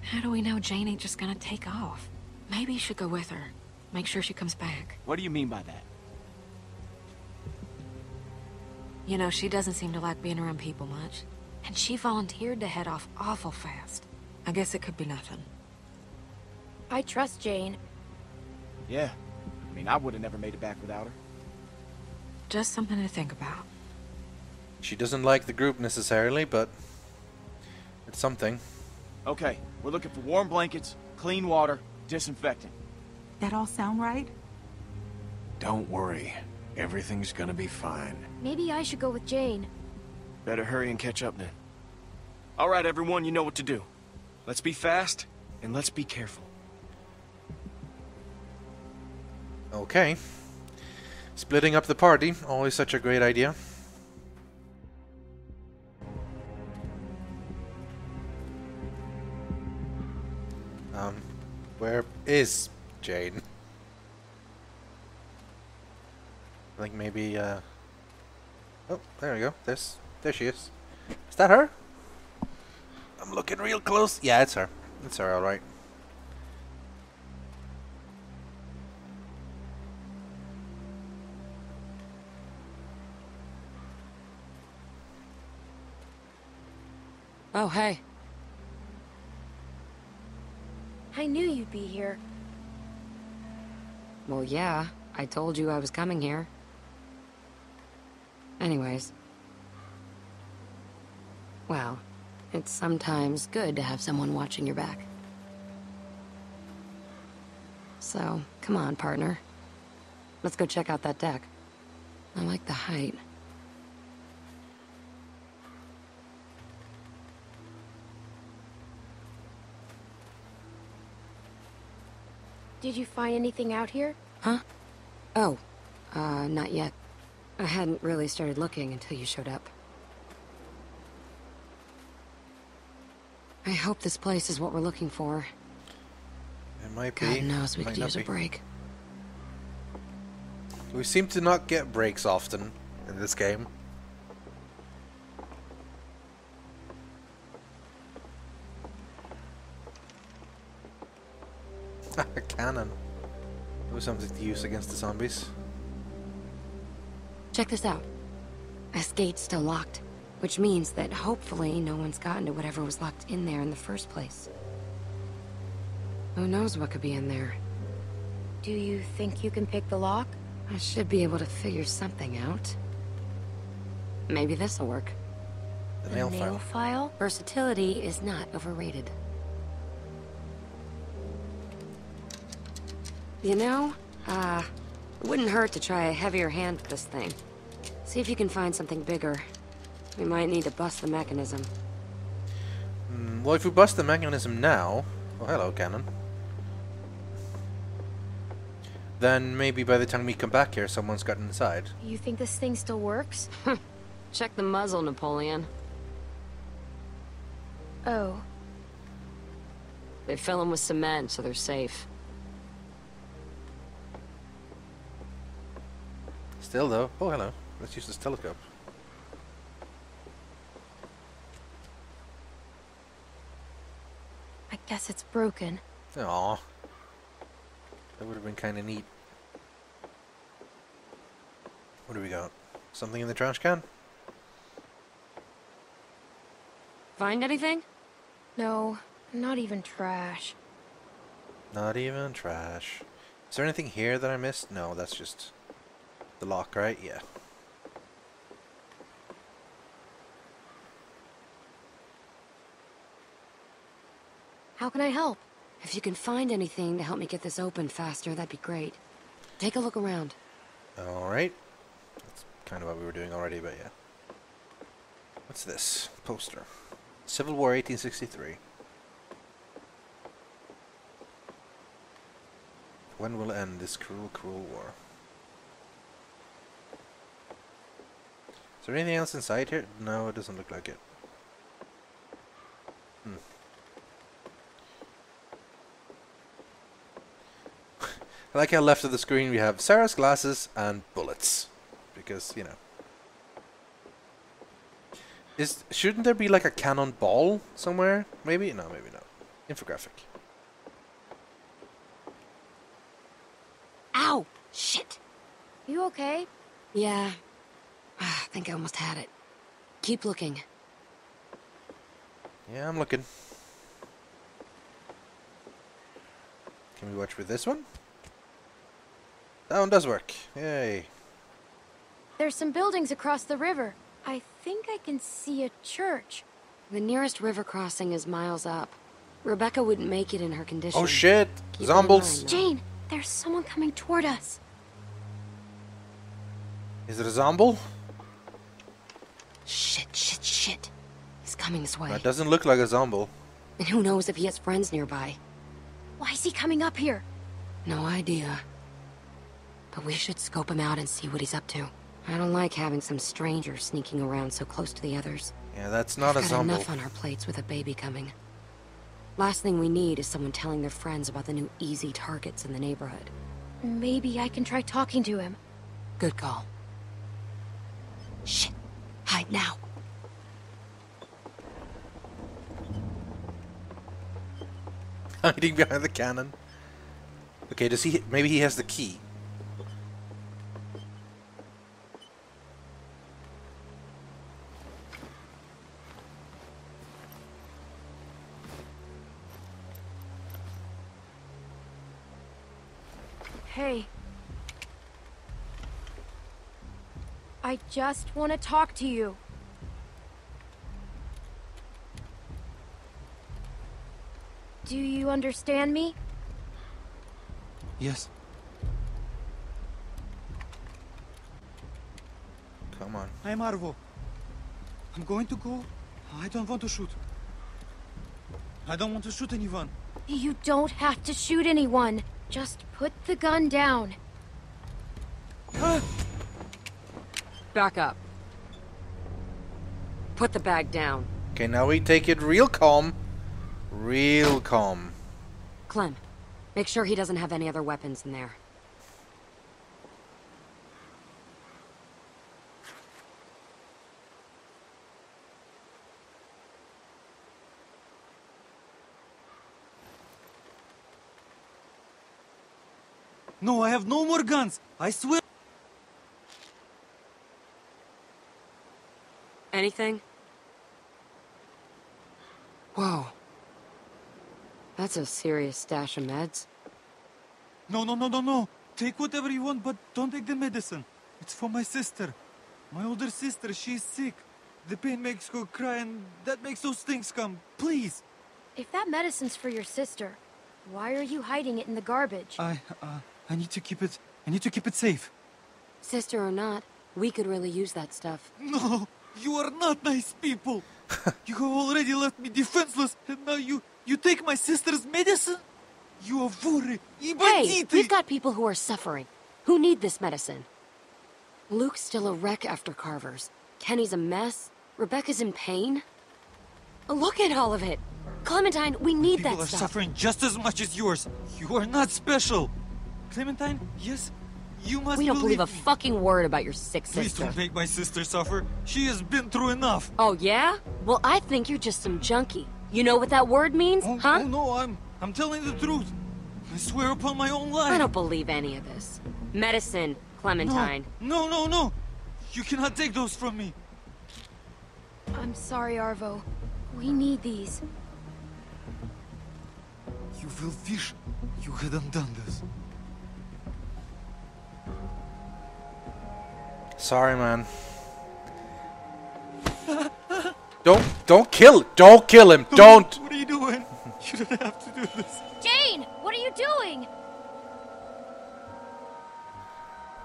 how do we know Jane ain't just gonna take off? Maybe you should go with her. Make sure she comes back. What do you mean by that? You know, she doesn't seem to like being around people much. And she volunteered to head off awful fast. I guess it could be nothing. I trust Jane. Yeah. I mean, I would have never made it back without her. Just something to think about. She doesn't like the group necessarily, but it's something. Okay, we're looking for warm blankets, clean water, disinfectant. That all sound right? Don't worry. Everything's gonna be fine. Maybe I should go with Jane. Better hurry and catch up then. All right, everyone, you know what to do. Let's be fast, and let's be careful. Okay. Splitting up the party, always such a great idea. Um, where is Jane? I think maybe, uh... Oh, there we go. There's, there she is. Is that her? I'm looking real close. Yeah, it's her. It's her, alright. Oh, hey. I knew you'd be here. Well, yeah. I told you I was coming here. Anyways. Well, it's sometimes good to have someone watching your back. So, come on, partner. Let's go check out that deck. I like the height. Did you find anything out here? Huh? Oh, uh, not yet. I hadn't really started looking until you showed up. I hope this place is what we're looking for. It might God be. knows we might could not use a break. We seem to not get breaks often in this game. a cannon. That was something to use against the zombies. Check this out. This gate's still locked, which means that hopefully no one's gotten to whatever was locked in there in the first place. Who knows what could be in there? Do you think you can pick the lock? I should be able to figure something out. Maybe this'll work. The The nail, nail file. file? Versatility is not overrated. You know, uh, it wouldn't hurt to try a heavier hand with this thing. See if you can find something bigger. We might need to bust the mechanism. Mm, well, if we bust the mechanism now... Oh, hello, cannon. Then maybe by the time we come back here, someone's gotten inside. You think this thing still works? Check the muzzle, Napoleon. Oh, They fill them with cement, so they're safe. Still though. Oh, hello. Let's use this telescope. I guess it's broken. Oh, That would have been kind of neat. What do we got? Something in the trash can? Find anything? No, not even trash. Not even trash. Is there anything here that I missed? No, that's just the lock, right? Yeah. How can I help? If you can find anything to help me get this open faster, that'd be great. Take a look around. Alright. That's kind of what we were doing already, but yeah. What's this? Poster. Civil War 1863. When will end this cruel, cruel war? Is there anything else inside here? No, it doesn't look like it. Hmm. I like how left of the screen we have Sarah's glasses and bullets. Because, you know. Is Shouldn't there be like a cannonball somewhere? Maybe? No, maybe not. Infographic. Ow! Shit! You okay? Yeah. I think I almost had it. Keep looking. Yeah, I'm looking. Can we watch with this one? That one does work. Yay. There's some buildings across the river. I think I can see a church. The nearest river crossing is miles up. Rebecca wouldn't make it in her condition. Oh shit! Keep that Zombles! Jane, there's someone coming toward us. Is it a zomble? Shit, shit, shit. He's coming this way. That doesn't look like a zomble. And who knows if he has friends nearby. Why is he coming up here? No idea. But we should scope him out and see what he's up to. I don't like having some stranger sneaking around so close to the others. Yeah, that's not We've a got zomble. enough on our plates with a baby coming. Last thing we need is someone telling their friends about the new easy targets in the neighborhood. Maybe I can try talking to him. Good call. Shit. Hide now. Hiding behind the cannon. Okay, does he... Maybe he has the key. Hey. I just want to talk to you. Do you understand me? Yes. Come on. I'm Arvo. I'm going to go. I don't want to shoot. I don't want to shoot anyone. You don't have to shoot anyone. Just put the gun down. Back up. Put the bag down. Okay, now we take it real calm. Real calm. Clem, make sure he doesn't have any other weapons in there. No, I have no more guns. I swear. Anything? Whoa. That's a serious stash of meds. No, no, no, no, no. Take whatever you want, but don't take the medicine. It's for my sister. My older sister, she's sick. The pain makes her cry, and that makes those things come. Please. If that medicine's for your sister, why are you hiding it in the garbage? I, uh, I need to keep it. I need to keep it safe. Sister or not, we could really use that stuff. No, you are not nice people. you have already left me defenseless, and now you, you take my sister's medicine. You are vorre, i Hey, banditi. we've got people who are suffering, who need this medicine. Luke's still a wreck after Carver's. Kenny's a mess. Rebecca's in pain. Look at all of it. Clementine, we need People that are suffering just as much as yours. You are not special. Clementine, yes, you must We don't believe a me. fucking word about your sick sister. Please don't make my sister suffer. She has been through enough. Oh, yeah? Well, I think you're just some junkie. You know what that word means, Oh, huh? oh, no, I'm I'm telling the truth. I swear upon my own life. I don't believe any of this. Medicine, Clementine. No, no, no. You cannot take those from me. I'm sorry, Arvo. We need these. You will wish you had undone this. Sorry, man. don't don't kill don't kill him. Don't. What are you doing? You don't have to do this. Jane, what are you doing?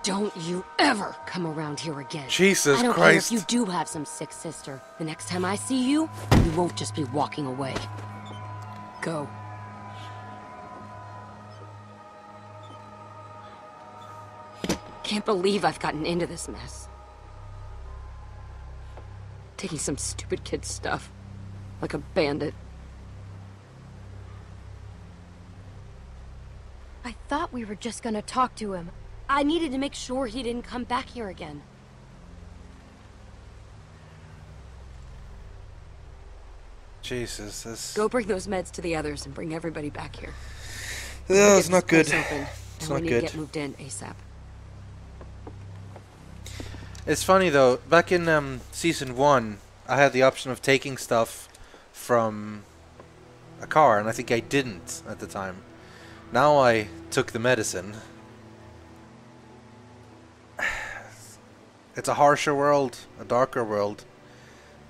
Don't you ever come around here again. Jesus I don't Christ. care if you do have some sick sister. The next time I see you, you won't just be walking away. Go. I can't believe I've gotten into this mess. Taking some stupid kid's stuff. Like a bandit. I thought we were just gonna talk to him. I needed to make sure he didn't come back here again. Jesus, this. Go bring those meds to the others and bring everybody back here. Yeah, it's not good. open, It's and not we need good. to get moved in ASAP. It's funny though. Back in um, season one, I had the option of taking stuff from a car, and I think I didn't at the time. Now I took the medicine. It's a harsher world, a darker world.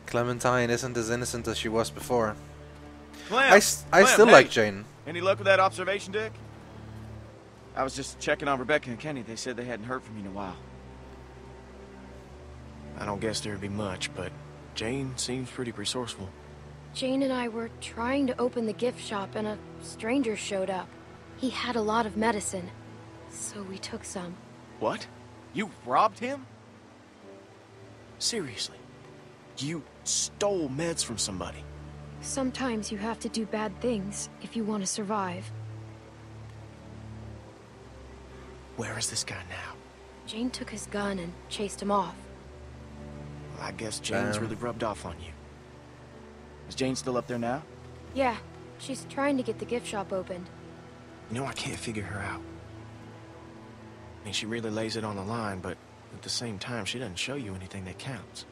Clementine isn't as innocent as she was before. Clem, I, s- I Clem, still hey. like Jane. Any luck with that observation deck? I was just checking on Rebecca and Kenny. They said they hadn't heard from you in a while. I don't guess there'd be much, but Jane seems pretty resourceful. Jane and I were trying to open the gift shop and a stranger showed up. He had a lot of medicine, so we took some. What? You robbed him? Seriously. You stole meds from somebody. Sometimes you have to do bad things if you want to survive. Where is this guy now? Jane took his gun and chased him off. Well, I guess Jane's Damn. really rubbed off on you. Is Jane still up there now? Yeah, she's trying to get the gift shop opened. You know, I can't figure her out. I mean, she really lays it on the line, but at the same time, she doesn't show you anything that counts.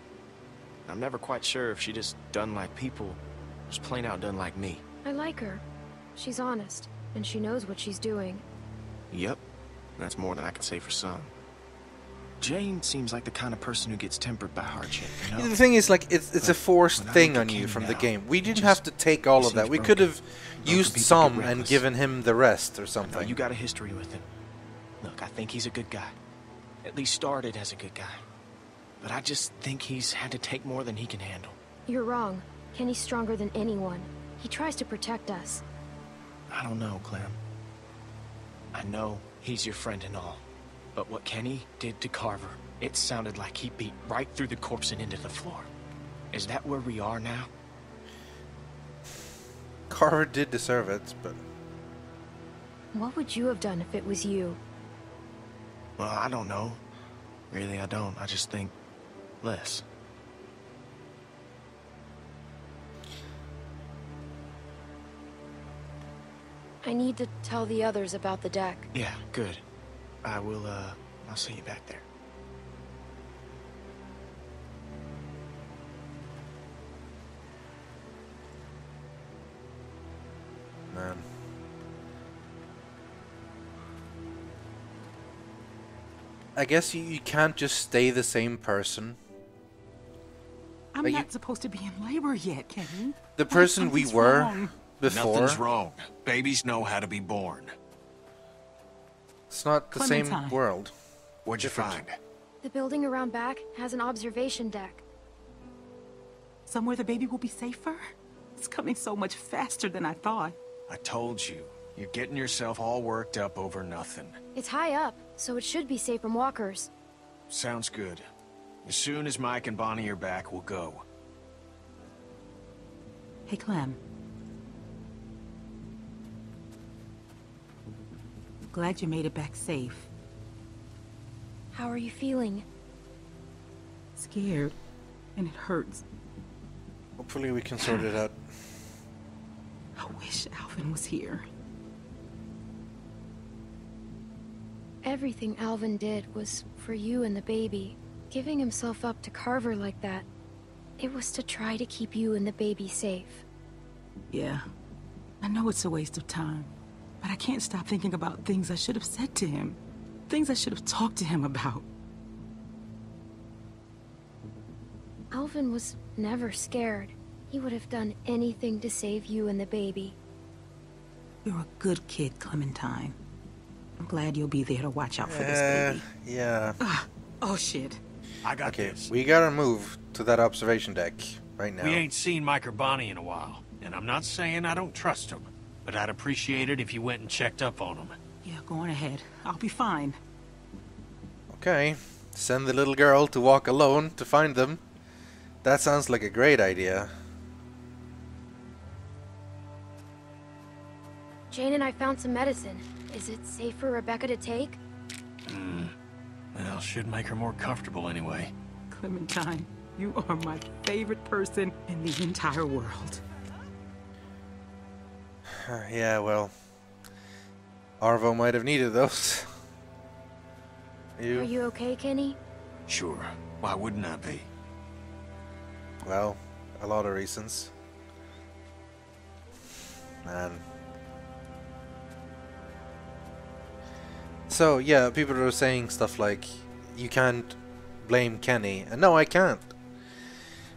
I'm never quite sure if she just done like people, or just plain out done like me. I like her. She's honest, and she knows what she's doing. Yep, that's more than I can say for some. Jane seems like the kind of person who gets tempered by hardship, you know? The thing is, like, it's it's a forced thing on you Kenny from the game. We didn't just- have to take all of that. We could have used some and given him the rest or something. you got a history with him. Look, I think he's a good guy. At least started as a good guy. But I just think he's had to take more than he can handle. You're wrong. Kenny's stronger than anyone. He tries to protect us. I don't know, Clem. I know he's your friend and all. But what Kenny did to Carver, it sounded like he beat right through the corpse and into the floor. Is that where we are now? Carver did deserve it, but What would you have done if it was you? Well, I don't know. Really, I don't. I just think less. I need to tell the others about the deck. Yeah, good. I will, uh, I'll see you back there. man. I guess you, you can't just stay the same person. I'm Like you- not supposed to be in labor yet, Kenny. The person we were wrong. before. Nothing's wrong. Babies know how to be born. It's not the same world. What'd you find? The building around back has an observation deck. Somewhere the baby will be safer? It's coming so much faster than I thought. I told you. You're getting yourself all worked up over nothing. It's high up, so it should be safe from walkers. Sounds good. As soon as Mike and Bonnie are back, we'll go. Hey, Clem. Glad you made it back safe. How are you feeling? Scared. And it hurts. Hopefully we can sort it out. I wish Alvin was here. Everything Alvin did was for you and the baby. Giving himself up to Carver like that, it was to try to keep you and the baby safe. Yeah. I know it's a waste of time, but I can't stop thinking about things I should have said to him. Things I should have talked to him about. Alvin was never scared. He would have done anything to save you and the baby. You're a good kid, Clementine. I'm glad you'll be there to watch out for Uh, this baby. yeah. Ah, oh shit. I got Okay, this. we gotta move to that observation deck right now. We ain't seen Mike or Bonnie in a while, and I'm not saying I don't trust them, but I'd appreciate it if you went and checked up on them. Yeah, go on ahead. I'll be fine. Okay, send the little girl to walk alone to find them. That sounds like a great idea. Jane and I found some medicine. Is it safe for Rebecca to take? Hmm. Well, should make her more comfortable anyway. Clementine, you are my favorite person in the entire world. yeah, well, Arvo might have needed those. You? Are you okay, Kenny? Sure. Why wouldn't I be? Well, a lot of reasons. Man. So, yeah, people are saying stuff like, you can't blame Kenny. And no, I can't.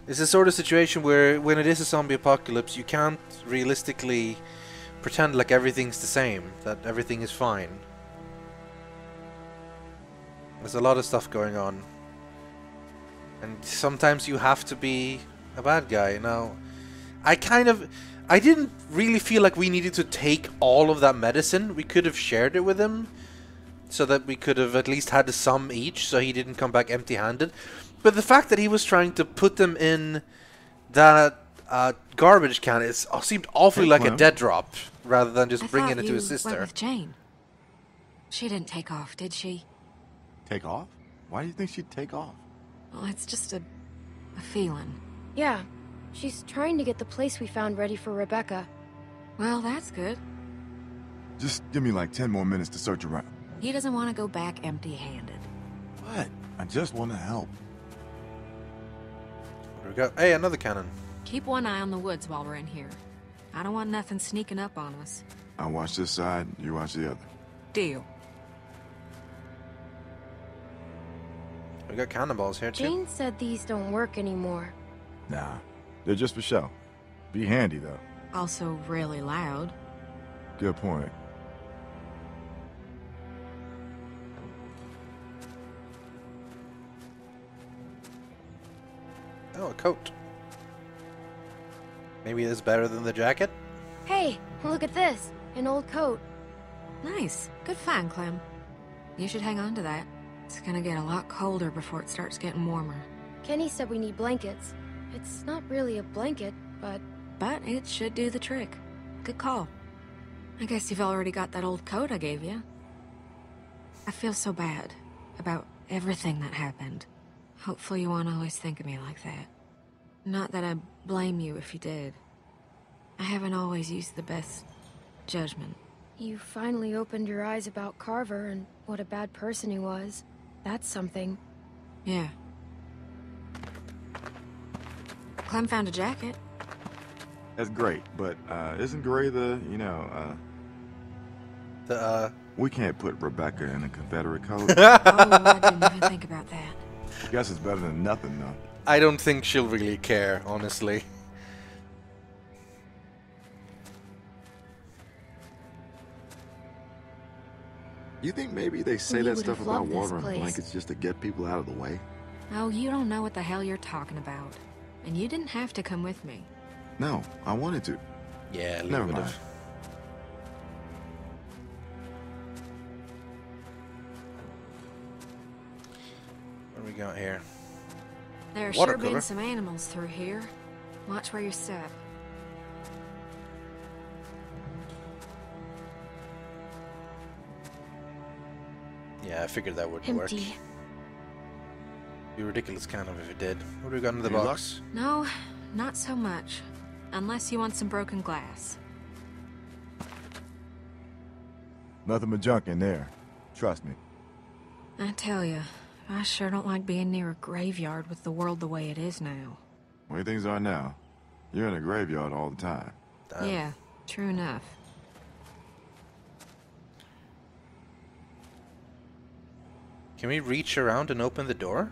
It's a sort of situation where, when it is a zombie apocalypse, you can't realistically pretend like everything's the same, that everything is fine. There's a lot of stuff going on. And sometimes you have to be a bad guy. Now, I kind of... I didn't really feel like we needed to take all of that medicine. We could have shared it with him. So that we could have at least had some each, so he didn't come back empty-handed. But the fact that he was trying to put them in that uh, garbage can is, uh, seemed awfully Hey, like a dead drop, rather than just I bringing thought it to his you went sister. with Jane. She didn't take off, did she? Take off? Why do you think she'd take off? Well, it's just a, a feeling. Yeah. She's trying to get the place we found ready for Rebecca. Well, that's good. Just give me like 10 more minutes to search around. He doesn't want to go back empty-handed. What? I just want to help. What do we go. Hey, another cannon. Keep one eye on the woods while we're in here. I don't want nothing sneaking up on us. I'll watch this side, you watch the other. Deal. We got cannonballs here too. Jane said these don't work anymore. Nah, they're just for show. Be handy, though. Also really loud. Good point. Oh, a coat. Maybe it's better than the jacket? Hey, look at this. An old coat. Nice. Good find, Clem. You should hang on to that. It's gonna get a lot colder before it starts getting warmer. Kenny said we need blankets. It's not really a blanket, but But it should do the trick. Good call. I guess you've already got that old coat I gave you. I feel so bad about everything that happened. Hopefully you won't always think of me like that. Not that I blame you if you did. I haven't always used the best judgment. you finally opened your eyes about Carver and what a bad person he was. That's something. Yeah. Clem found a jacket. That's great, but uh, isn't Gray the, you know, uh... The, uh... We can't put Rebecca in a Confederate coat. oh, I didn't even think about that. I Guess it's better than nothing, though. I don't think she'll really care, honestly. You think maybe they say We that stuff about water and blankets just to get people out of the way? Oh, you don't know what the hell you're talking about. And you didn't have to come with me. No, I wanted to. Yeah, Never would mind. have. What do we got here? There sure been some animals through here. Watch where you step. Yeah, I figured that wouldn't Empty. work. Be ridiculous kind of if it did. What do we got in the box? Luck? No, not so much. Unless you want some broken glass. Nothing but junk in there. Trust me. I tell you, I sure don't like being near a graveyard with the world the way it is now. The way things are now, you're in a graveyard all the time. Yeah, true enough. Can we reach around and open the door?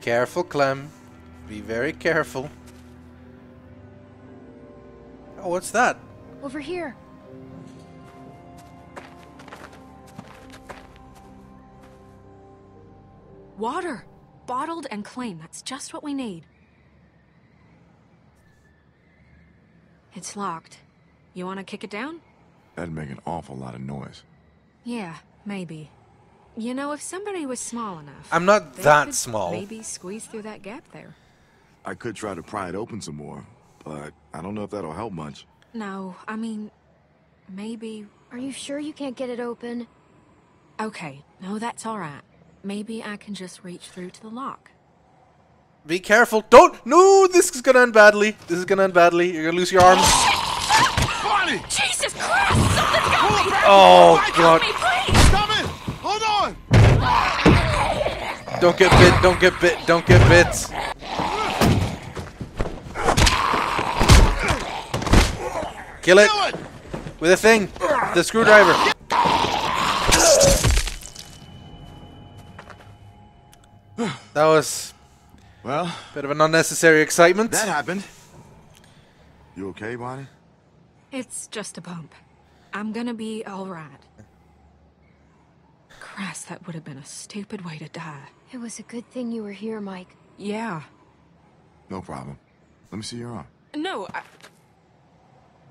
Careful, Clem. Be very careful. Oh, what's that? Over here. Water! Bottled and clean. That's just what we need. It's locked. You want to kick it down? That'd make an awful lot of noise. Yeah, maybe. You know, if somebody was small enough... I'm not that small. Maybe squeeze through that gap there. I could try to pry it open some more, but I don't know if that'll help much. No, I mean... Maybe... Are you sure you can't get it open? Okay, no, that's alright. Maybe I can just reach through to the lock. Be careful. Don't. No, this is gonna end badly. This is gonna end badly. You're gonna lose your arms. Bonnie! Jesus Christ! Something's got me! Oh, God. Help me! Coming! Hold on! Don't get bit. Don't get bit. Don't get bit. Kill it. With a thing. The screwdriver. That was Well, a bit of an unnecessary excitement. that happened. You okay, Bonnie? It's just a bump. I'm gonna be alright. Christ, that would have been a stupid way to die. It was a good thing you were here, Mike. Yeah. No problem. Let me see your arm. No, I,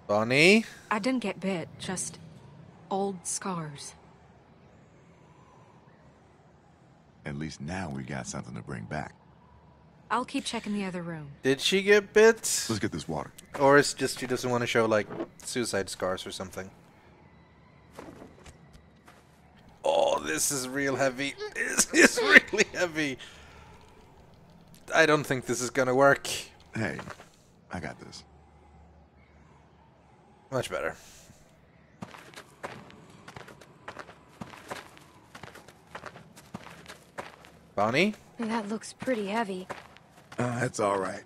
Bonnie. I didn't get bit, just old scars. At least now we got something to bring back. I'll keep checking the other room. Did she get bit? Let's get this water. Or is just she doesn't want to show like suicide scars or something? Oh, this is real heavy. This is really heavy. I don't think this is gonna work. Hey, I got this. Much better. Bonnie? That looks pretty heavy. Uh, that's all right.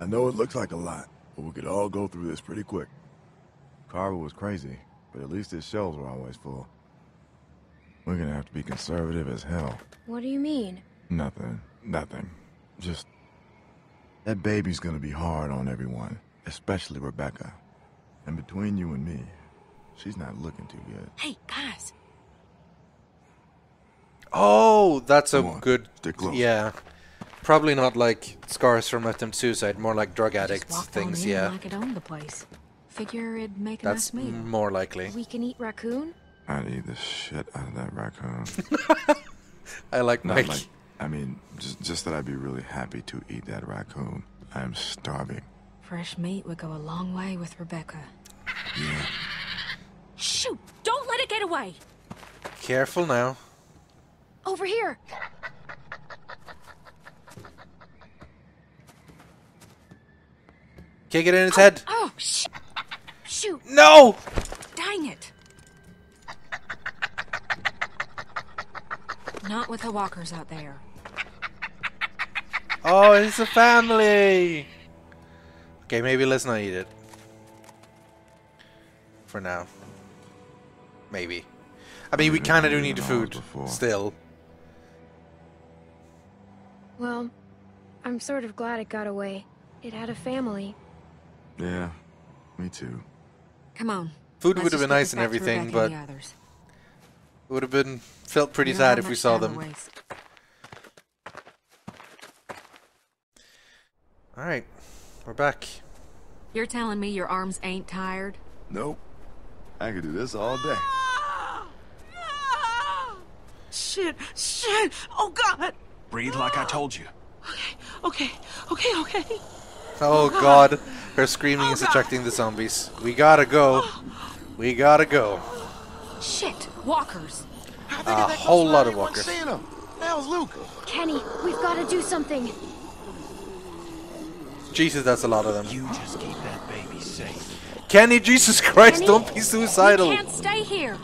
I know it looks like a lot, but we could all go through this pretty quick. Carver was crazy, but at least his shelves were always full. We're gonna have to be conservative as hell. What do you mean? Nothing. Nothing. Just. That baby's gonna be hard on everyone, especially Rebecca. And between you and me, she's not looking too good. Hey, guys. Oh, that's a Come on, good. stick close. Yeah. Probably not like scars from attempt suicide, more like drug Just addicts walked things, in yeah. like it owned the place. Figure it'd make a That's nice meal. more likely. We can eat raccoon? I'd eat the shit out of that raccoon. I like Not Mike. like, I mean, just, just that I'd be really happy to eat that raccoon. I'm starving. Fresh meat would go a long way with Rebecca. Yeah. Shoot! Don't let it get away! Careful now. Over here! Kick it in its oh, head. Oh, sh- shoot! No! Dang it! Not with the walkers out there. Oh, it's a family! Okay, maybe let's not eat it. For now. Maybe. I mean, we kind of do need the food. before. Still. Well, I'm sort of glad it got away. It had a family. Yeah, me too. Come on. Food let's would have been nice and everything, but and the others. it would have been felt pretty We don't sad if we saw them. waste. All right, we're back. You're telling me your arms ain't tired? Nope. I could do this all day. Shit, shit. Oh, God. Breathe like I told you. Okay, okay, okay. Okay. Oh, oh God, her screaming oh, is attracting the zombies. We gotta go. We gotta go. Shit! Walkers! A whole lot of walkers. Seeing him. Hell's Luke. Kenny, we've got to do something. Jesus, that's a lot of them. You just keep that baby safe. Kenny, Jesus Christ, Kenny? don't be suicidal. We can't stay here.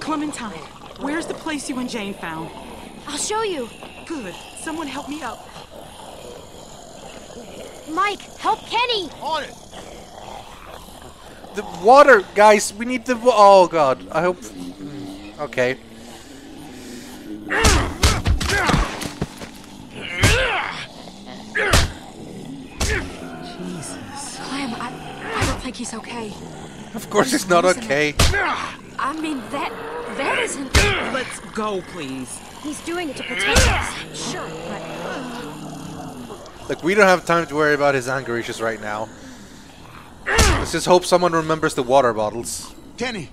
Clementine, where's the place you and Jane found? I'll show you. Good. Someone help me up. Mike, help Kenny. On it. The water, guys, we need the. wa- Oh god, I hope. mm, Okay. Clem, I, I don't think he's okay. Of course, he's not okay. I mean, that that isn't. Let's go, please. He's doing it to protect us. Sure, but uh, Look, we don't have time to worry about his anger issues right now. Let's just hope someone remembers the water bottles. Kenny!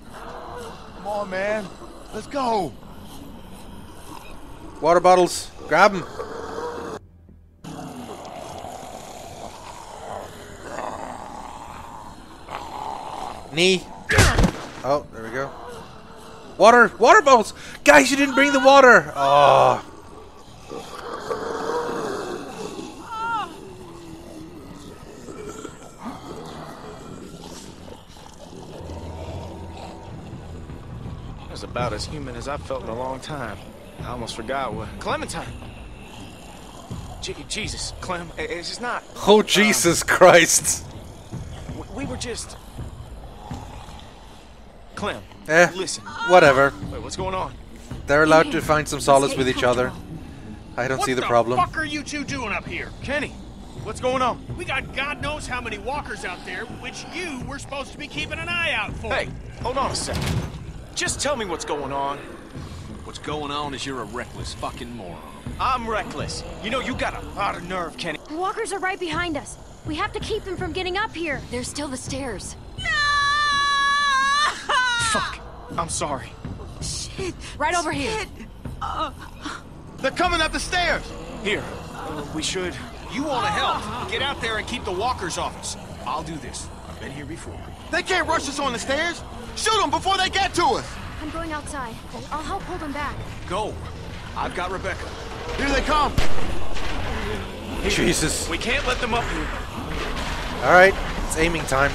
Come on, man. Let's go. Water bottles, grab them. Knee. Oh, there we go. Water, water bottles. Guys, you didn't bring the water. Oh. That's about as human as I've felt in a long time. I almost forgot what. Clementine! Je Jesus, Clem, it's not. Oh, Jesus um, Christ. We, we were just. Clem, Eh, listen. whatever. Wait, what's going on? They're allowed to find some solace with each other. I don't what see the problem. What the fuck are you two doing up here? Kenny, what's going on? We got God knows how many walkers out there, which you were supposed to be keeping an eye out for. Hey, hold on a second. Just tell me what's going on. What's going on is you're a reckless fucking moron. I'm reckless. You know, you got a lot of nerve, Kenny. the walkers are right behind us. We have to keep them from getting up here. There's still the stairs. Fuck. I'm sorry. Shit. Right over here. Shit. Uh, They're coming up the stairs. Here, uh, we should. You want to help? Get out there and keep the walkers off us. I'll do this. I've been here before. They can't rush us on the stairs. Shoot them before they get to us. I'm going outside. I'll help hold them back. Go. I've got Rebecca. Here they come. Jesus. We can't let them up here. Alright, it's aiming time.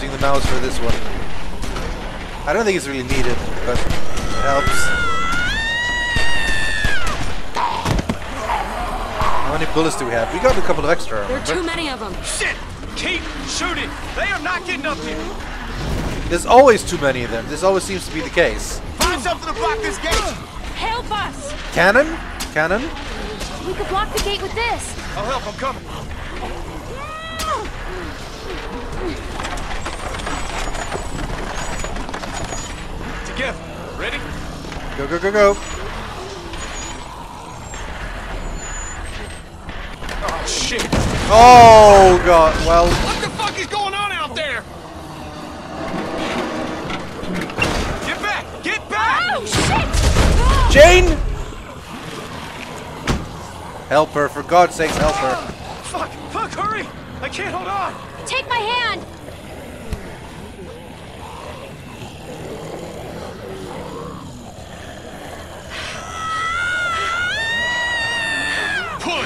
Using the mouse for this one. I don't think it's really needed, but it helps. How many bullets do we have? We got a couple of extra. There are too many of them. Shit! Keep shooting! They are not getting up here! There's always too many of them. This always seems to be the case. Find something to block this gate. Help us! Cannon? Cannon? We could block the gate with this. I'll help, I'm coming. Together. Ready? Go, go, go, go. Oh, shit. Oh, God. Well, What the fuck is going on out there? Get back! Get back! Oh, shit! Oh. Jane! Help her, for God's sakes, help her. Fuck! Fuck! Hurry! I can't hold on! Take my hand!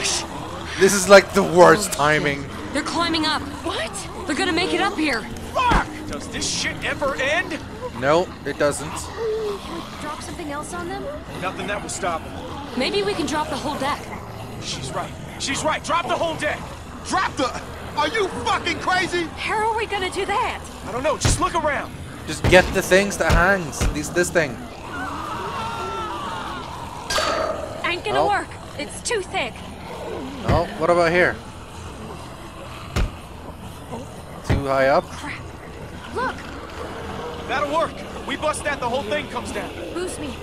Push! This is like the worst timing. They're climbing up. What? They're gonna make it up here. Fuck! Does this shit ever end? No, it doesn't. Can we drop something else on them? Nothing that will stop them. Maybe we can drop the whole deck. She's right. She's right. Drop the whole deck. Drop the. Are you fucking crazy? How are we gonna do that? I don't know. Just look around. Just get the things that hangs. This, this thing. Ain't gonna Oh. work. It's too thick. Oh, what about here? Too high up? Look! That'll work. We bust that, the whole thing comes down. Boost me.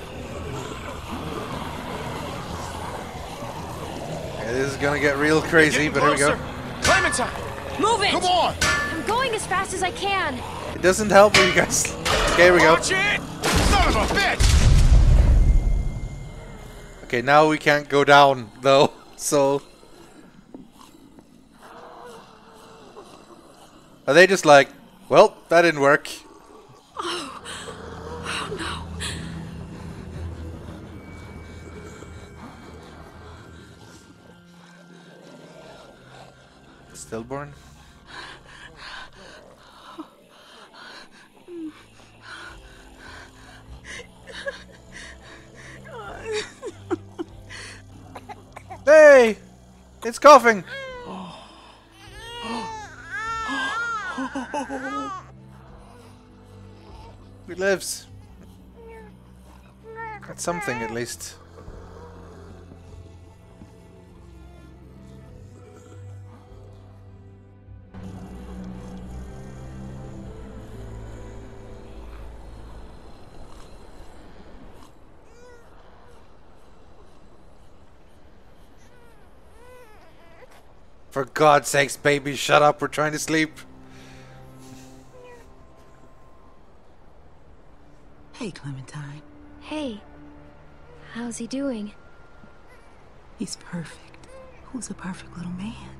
Yeah, this is gonna get real crazy, Getting but here we go. closer. Clementine! Move it! Come on. I'm going as fast as I can. It doesn't help when you guys. Okay, here we go. Watch it! Son of a bitch. Okay, now we can't go down though. So Are they just like, well, that didn't work. Stillborn? hey! It's coughing! It lives. That's something at least. For God's sakes, baby, shut up. We're trying to sleep. Hey, Clementine. Hey. How's he doing? He's perfect. Who's a perfect little man?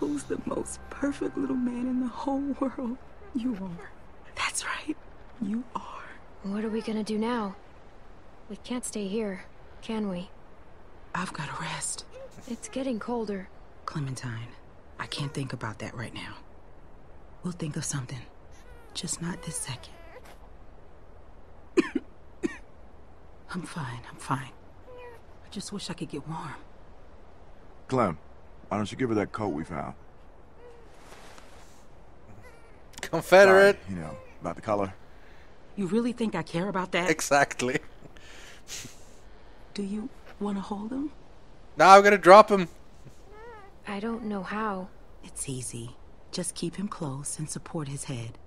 Who's the most perfect little man in the whole world? You are. That's right. You are. What are we gonna do now? We can't stay here, can we? I've got to rest. It's getting colder. Clementine, I can't think about that right now. We'll think of something. Just not this second. I'm fine, I'm fine. I just wish I could get warm. Clem, why don't you give her that coat we found? Confederate. Sorry, you know, about the color. You really think I care about that? Exactly. Do you want to hold him? Now I'm gonna drop him. I don't know how. It's easy. Just keep him close and support his head.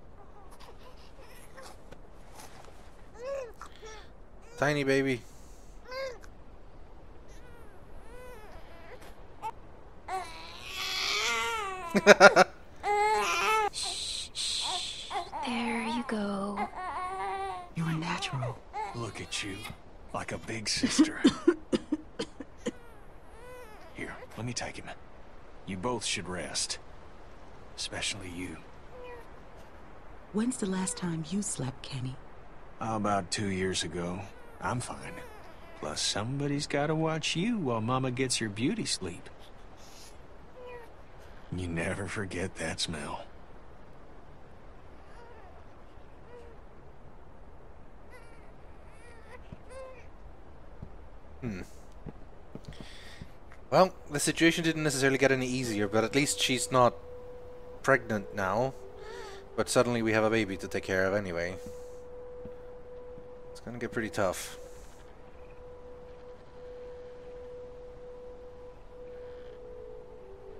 Tiny baby. There you go. You're natural. Look at you, like a big sister. Here, let me take him. You both should rest. Especially you. When's the last time you slept, Kenny? How About two years ago. I'm fine. Plus, somebody's gotta watch you while Mama gets her beauty sleep. You never forget that smell. Hmm. Well, the situation didn't necessarily get any easier, but at least she's not pregnant now. But suddenly we have a baby to take care of anyway. It's gonna get pretty tough.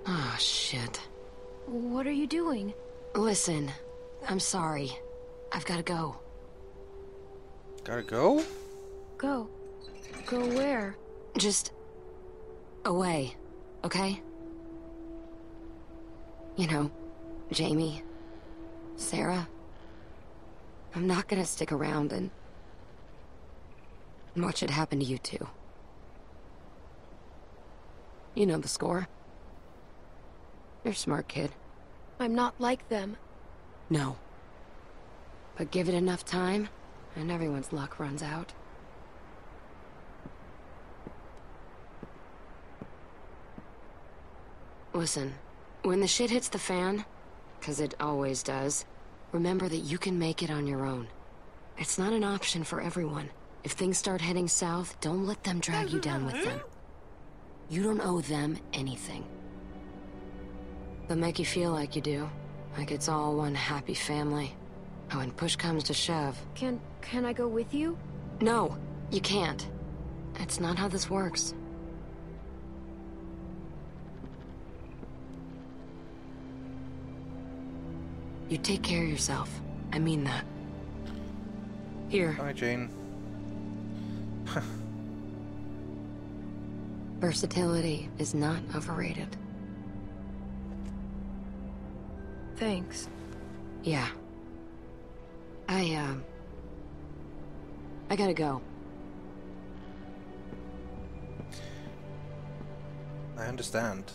Oh, shit. What are you doing? Listen, I'm sorry. I've gotta go. Gotta go? Go. Go where? Just... away, okay? You know, Jamie, Sarah, I'm not gonna stick around and... and watch it happen to you two. You know the score. You're smart kid. I'm not like them. No. But give it enough time, and everyone's luck runs out. Listen, when the shit hits the fan, because it always does, remember that you can make it on your own. It's not an option for everyone. If things start heading south, don't let them drag you down with them. You don't owe them anything. They'll make you feel like you do. Like it's all one happy family. And when push comes to shove... Can... can I go with you? No, you can't. It's not how this works. You take care of yourself. I mean that. Here. Hi, Jane. Versatility is not overrated. Thanks. Yeah. I, um... I gotta go. I understand.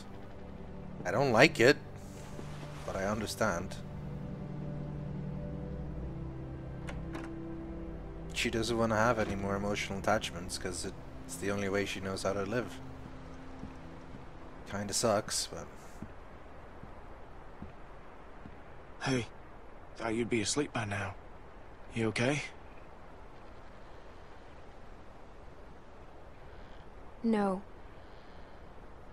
I don't like it, but I understand. She doesn't want to have any more emotional attachments because it's the only way she knows how to live. Kinda sucks, but Hey, thought you'd be asleep by now. You okay? No.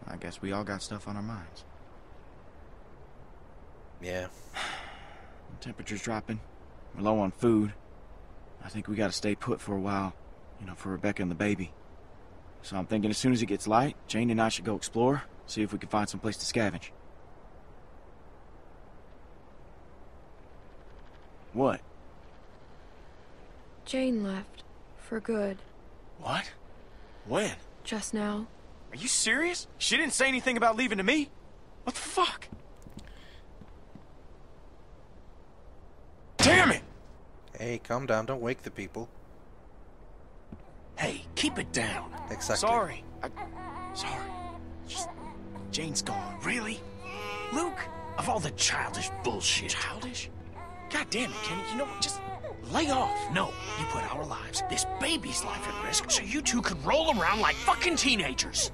I guess we all got stuff on our minds. Yeah. Temperature's dropping. We're low on food. I think we gotta stay put for a while. You know, for Rebecca and the baby. So I'm thinking as soon as it gets light, Jane and I should go explore, see if we can find some place to scavenge. What? Jane left. For good. What? When? Just now. Are you serious? She didn't say anything about leaving to me? What the fuck? Damn it! Hey, calm down. Don't wake the people. Hey, keep it down. Exactly. Sorry. I, sorry. Just, Jane's gone. Really? Luke? Of all the childish bullshit. Childish? God damn it, Kenny. You know what? Just lay off. No, you put our lives, this baby's life at risk, so you two could roll around like fucking teenagers.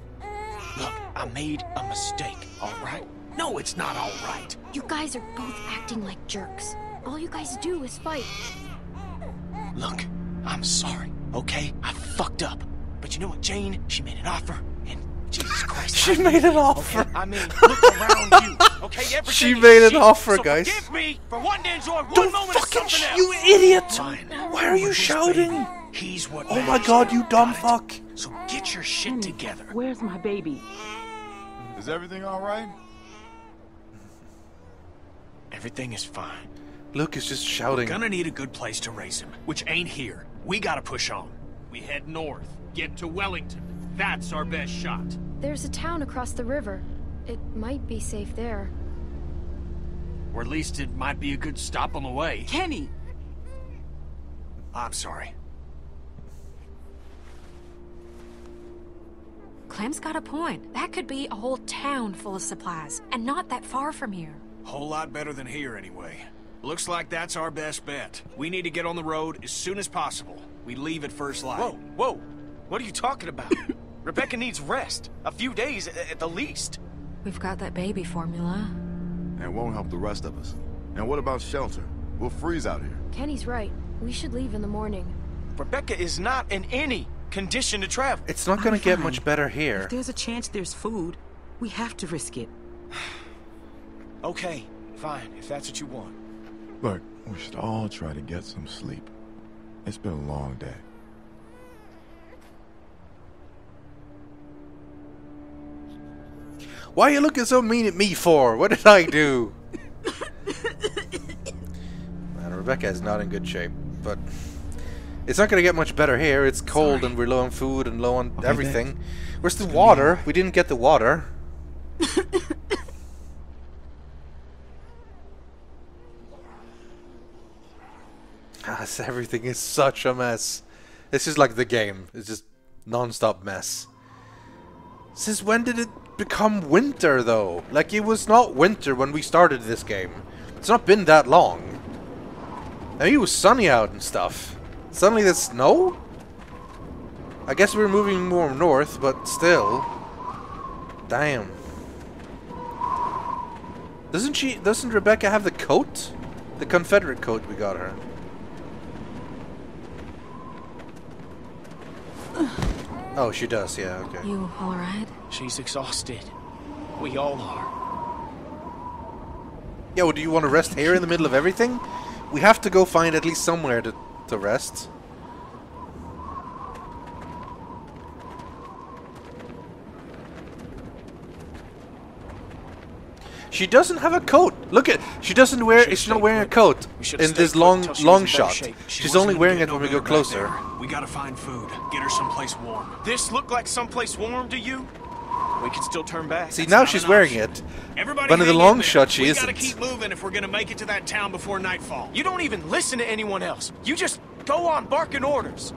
Look, I made a mistake, all right? No, it's not all right. You guys are both acting like jerks. All you guys do is fight. Look, I'm sorry, okay? I fucked up. But you know what, Jane? She made an offer, and Jesus Christ. She I made an offer. Okay, I mean, look around you, okay? Everything She made an shit, offer, so guys. Forgive me for wanting to enjoy one Don't moment of fucking something sh- else. you idiot! Fine. Why are you shouting? baby, He's what Oh my god, you dumb fuck! So get your shit together. Where's my baby? Is everything all right? Everything is fine. Luke is just shouting. Gonna need a good place to raise him, which ain't here. We gotta push on. We head north, get to Wellington. That's our best shot. There's a town across the river. It might be safe there. Or at least it might be a good stop on the way. Kenny! I'm sorry. Clem's got a point. That could be a whole town full of supplies, and not that far from here. Whole lot better than here, anyway. Looks like that's our best bet. We need to get on the road as soon as possible. We leave at first light. Whoa, whoa. What are you talking about? Rebecca needs rest. A few days at the least. We've got that baby formula. And won't help the rest of us. And what about shelter? We'll freeze out here. Kenny's right. We should leave in the morning. Rebecca is not in any condition to travel. It's not gonna get fine. much better here. If there's a chance there's food, we have to risk it. Okay, fine, if that's what you want. Look, we should all try to get some sleep. It's been a long day. Why are you looking so mean at me for? What did I do? Man, Rebecca is not in good shape, but it's not gonna get much better here. It's cold and we're low on food and low on Okay, everything. Where's the water? We didn't get the water. Everything is such a mess. This is like the game. It's just non-stop mess. Since when did it become winter, though? Like, it was not winter when we started this game. It's not been that long. I mean, it was sunny out and stuff. Suddenly there's snow? I guess we're moving more north, but still. Damn. Doesn't she, doesn't Rebecca have the coat? The Confederate coat we got her. Oh, she does, yeah, okay. You alright? She's exhausted. We all are. Yeah, well, do you want to rest here in the middle of everything? We have to go find at least somewhere to, to rest. She doesn't have a coat. Look at she doesn't wear. It. She's not wearing a coat in this long till she was long shot. She She's only wearing it when we go closer. there. We gotta find food. Get her someplace warm. This look like someplace warm to you? We can still turn back. See, That's now she's wearing it. Everybody But in the long there. shot, she we isn't. We gotta keep moving if we're gonna make it to that town before nightfall. You don't even listen to anyone else. You just go on barking orders.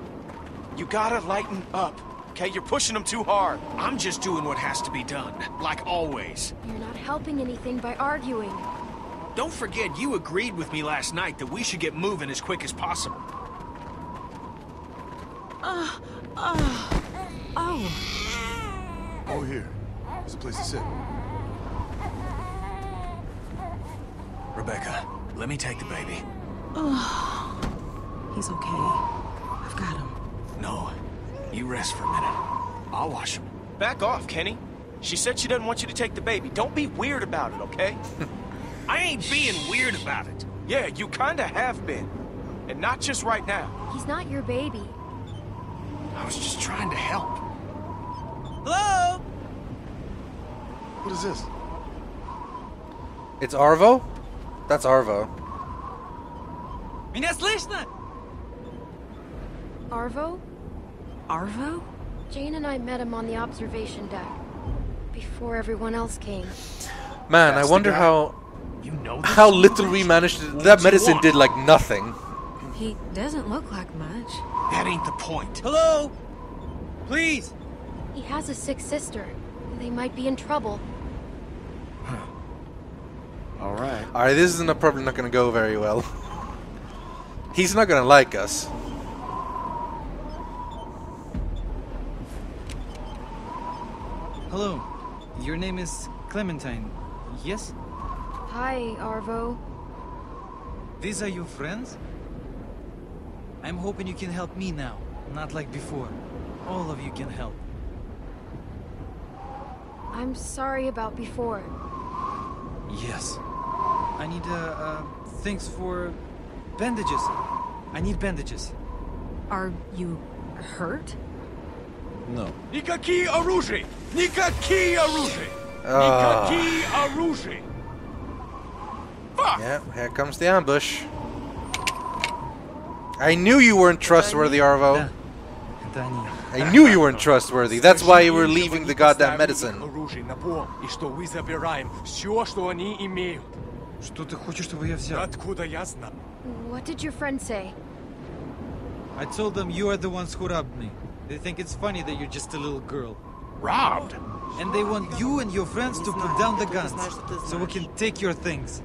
You gotta lighten up, okay? You're pushing them too hard. I'm just doing what has to be done, like always. You're not helping anything by arguing. Don't forget, you agreed with me last night that we should get moving as quick as possible. Uh, uh, oh. Oh, here. There's a place to sit. Rebecca, Let me take the baby. Oh, he's okay. I've got him. No. You rest for a minute. I'll wash him. Back off, Kenny. She said she doesn't want you to take the baby. Don't be weird about it, okay? I ain't being weird about it. Yeah, you kinda have been. And not just right now. He's not your baby. I was just trying to help. Hello? What is this? It's Arvo? That's Arvo. Меня слышно? Arvo? Arvo? Jane and I met him on the observation deck. Before everyone else came. Man, I That's the wonder how You know how little we managed to, that medicine did like nothing. He doesn't look like much. That ain't the point. Hello? Please? He has a sick sister. They might be in trouble. Alright. Alright, this isn't probably not gonna go very well. He's not gonna like us. Hello. Your name is Clementine. Yes? Hi, Arvo. These are your friends? I'm hoping you can help me now, not like before. All of you can help. I'm sorry about before. Yes. I need, uh, uh, things for bandages. I need bandages. Are you hurt? No. Никакие оружия! Никакие оружия! Ah. Никакие оружия! Yeah, here comes the ambush. I knew you weren't trustworthy, Arvo. Это они. I knew you weren't trustworthy. That's why you were leaving the goddamn medicine. Оружие на пол, и что вы забираем все, что они имеют. Что ты хочешь, чтобы я взял? Откуда я знаю? What did your friend say? I told them you are the ones who robbed me. They think it's funny that you're just a little girl. Robbed? And they want you and your friends to put down the guns, so we can take your things.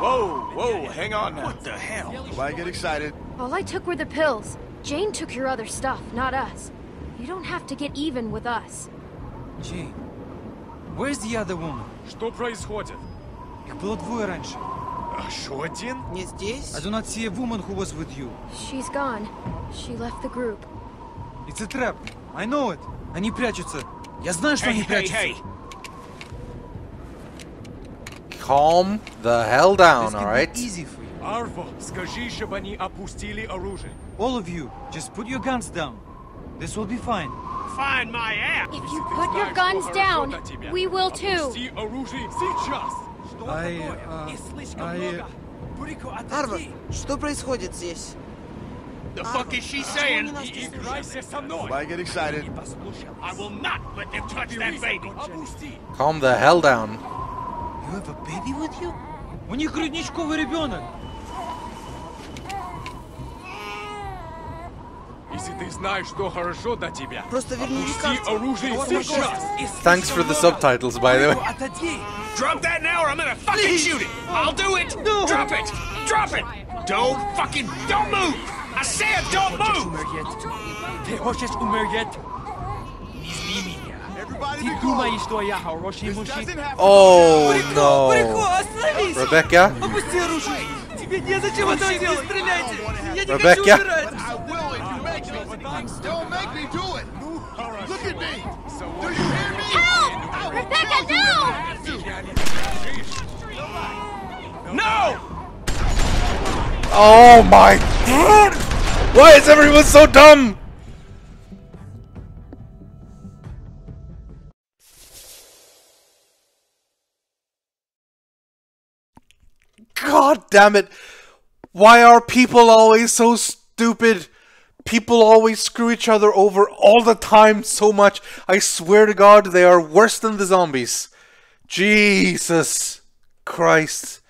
Whoa, whoa, hang on now. What the hell? Why get excited? All I took were the pills. Jane took your other stuff, not us. You don't have to get even with us. Jane, where's the other woman? Что происходит? Их было двое раньше. А что один? Не здесь? I do not see a woman who was with you. She's gone. She left the group. It's a trap. I know it. Они прячутся. Я знаю, что Hey, они hey, прячутся. hey. Calm the hell down, alright? Арво, скажи, чтобы они опустили оружие. All of you, just put your guns down. This will be fine. Find my ass! If you put your guns down, we will too. Опусти оружие сейчас! Uh, I, Арва, что происходит здесь? The fuck is she saying? И играйся со мной! Why get excited? I will not let them touch that baby. Опусти! Calm the hell down. You have a baby with you? У них грудничковый ребенок. Если ты знаешь, что хорошо для тебя, Просто верни опусти лекарство. оружие Вот сейчас! Thanks for the subtitles, by the way. Отойди. Drop that now or I'm gonna fucking shoot it! I'll do it! Drop it! Drop it! Don't fucking... Don't move! I said don't move! Ты хочешь умереть? Не зли меня. Everybody Ты be думаешь, cool. что я хороший This мужик? doesn't have to Oh Брико, no. остановись! Rebecca? Опусти оружие! Тебе незачем этого делать! Не стреляйте! Я не Rebecca? хочу умирать! I will if you make me. Don't make me do it. Look at me. Do you hear me? Help! Rebecca, no! No! Oh my god! Why is everyone so dumb? God damn it! Why are people always so stupid? People always screw each other over all the time so much. I swear to God, they are worse than the zombies. Jesus Christ.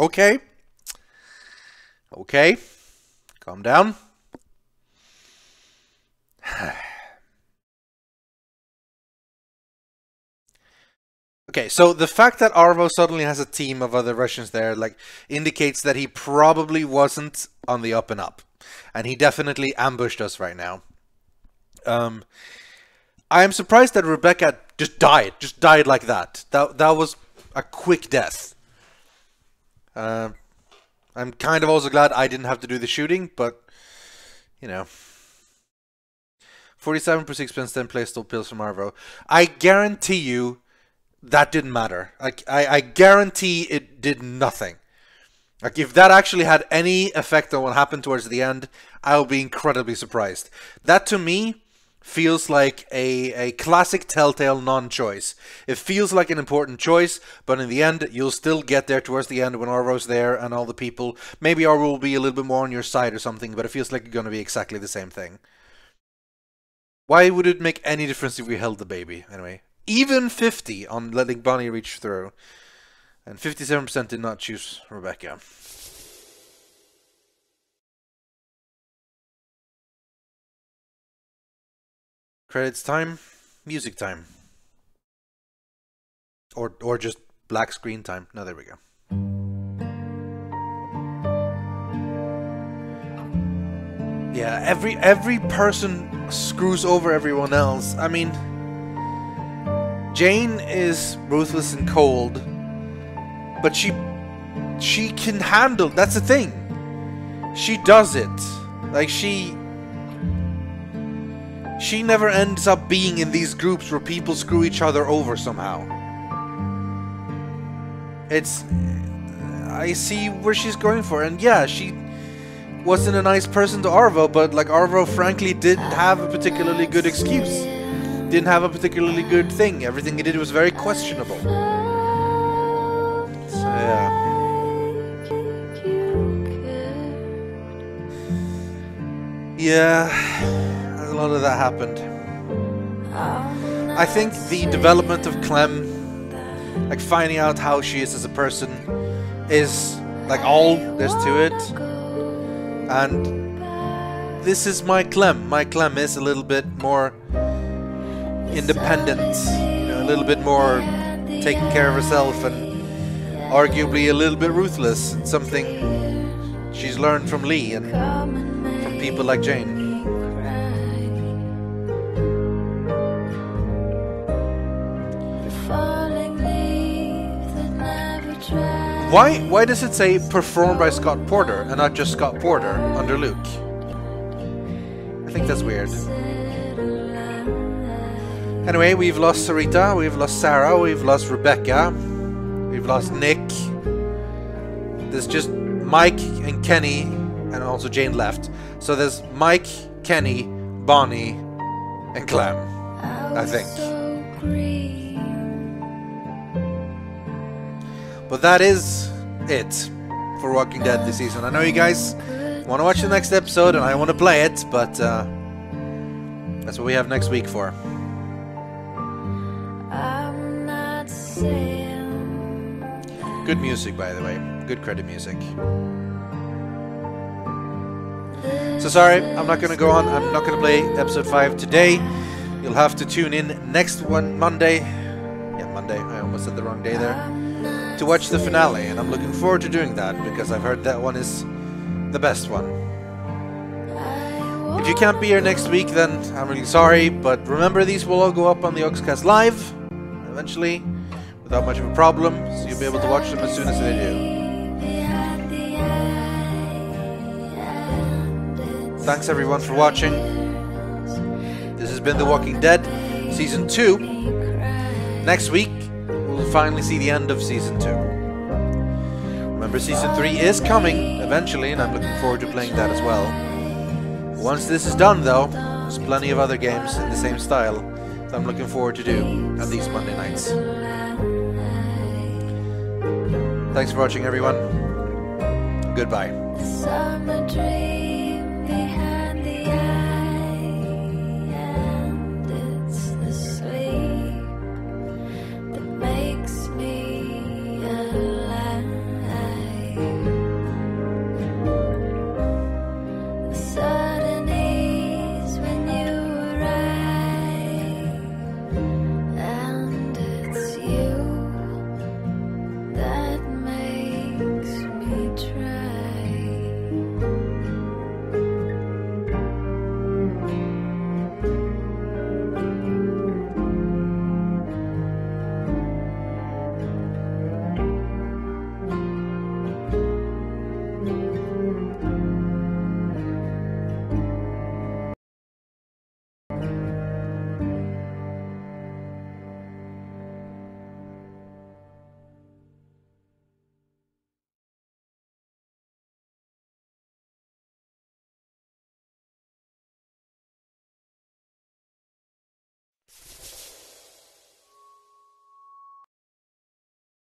Okay. Okay. Calm down. Okay, so the fact that Arvo suddenly has a team of other Russians there, like, indicates that he probably wasn't on the up and up, and he definitely ambushed us right now. Um, I am surprised that Rebecca just died, just died like that. That that was a quick death. Uh, I'm kind of also glad I didn't have to do the shooting, but you know. 47 per sixpence, then pistol pills from Arvo. I guarantee you that didn't matter. Like I, I guarantee it did nothing. Like if that actually had any effect on what happened towards the end, I'll be incredibly surprised. That to me feels like a, a classic Telltale non-choice. It feels like an important choice, but in the end, you'll still get there towards the end when Arvo's there and all the people. Maybe Arvo will be a little bit more on your side or something, but it feels like it's going to be exactly the same thing. Why would it make any difference if we held the baby, anyway? Even 50 on letting Bonnie reach through. And 57% did not choose Rebecca. Credits time, music time. Or or just black screen time. No, there we go. Yeah, every every person screws over everyone else. I mean, Jane is ruthless and cold, but she she can handle. That's the thing. She does it. Like she she never ends up being in these groups where people screw each other over somehow. It's I see where she's going for, and yeah, she wasn't a nice person to Arvo, but like Arvo frankly didn't have a particularly good excuse. Didn't have a particularly good thing. Everything he did was very questionable. So yeah. Yeah, lot of that happened. I think the development of Clem, like finding out how she is as a person, is like all there's to it. And this is my Clem. My Clem is a little bit more independent, you know, a little bit more taking care of herself and arguably a little bit ruthless. It's something she's learned from Lee and from people like Jane. Why why does it say performed by Scott Porter and not just Scott Porter under Luke? I think that's weird. Anyway, we've lost Sarita, we've lost Sarah, we've lost Rebecca, we've lost Nick. There's just Mike and Kenny, and also Jane left. So there's Mike, Kenny, Bonnie, and Clem, I think. But that is it for Walking Dead this season. I know you guys want to watch the next episode and I want to play it, but uh, that's what we have next week for. Good music, by the way. Good credit music. So sorry, I'm not going to go on. I'm not going to play episode 5 today. You'll have to tune in next one Monday. Yeah, Monday. I almost said the wrong day there. To watch the finale, and I'm looking forward to doing that because I've heard that one is the best one. If you can't be here next week, then I'm really sorry, but remember these will all go up on the Yogscast Live eventually without much of a problem, so you'll be able to watch them as soon as they do. Thanks everyone for watching. This has been The Walking Dead, Season 2. Next week, we'll finally see the end of Season 2. Remember, Season 3 is coming eventually, and I'm looking forward to playing that as well. Once this is done, though, there's plenty of other games in the same style that I'm looking forward to do at these Monday nights. Thanks for watching, everyone. Goodbye.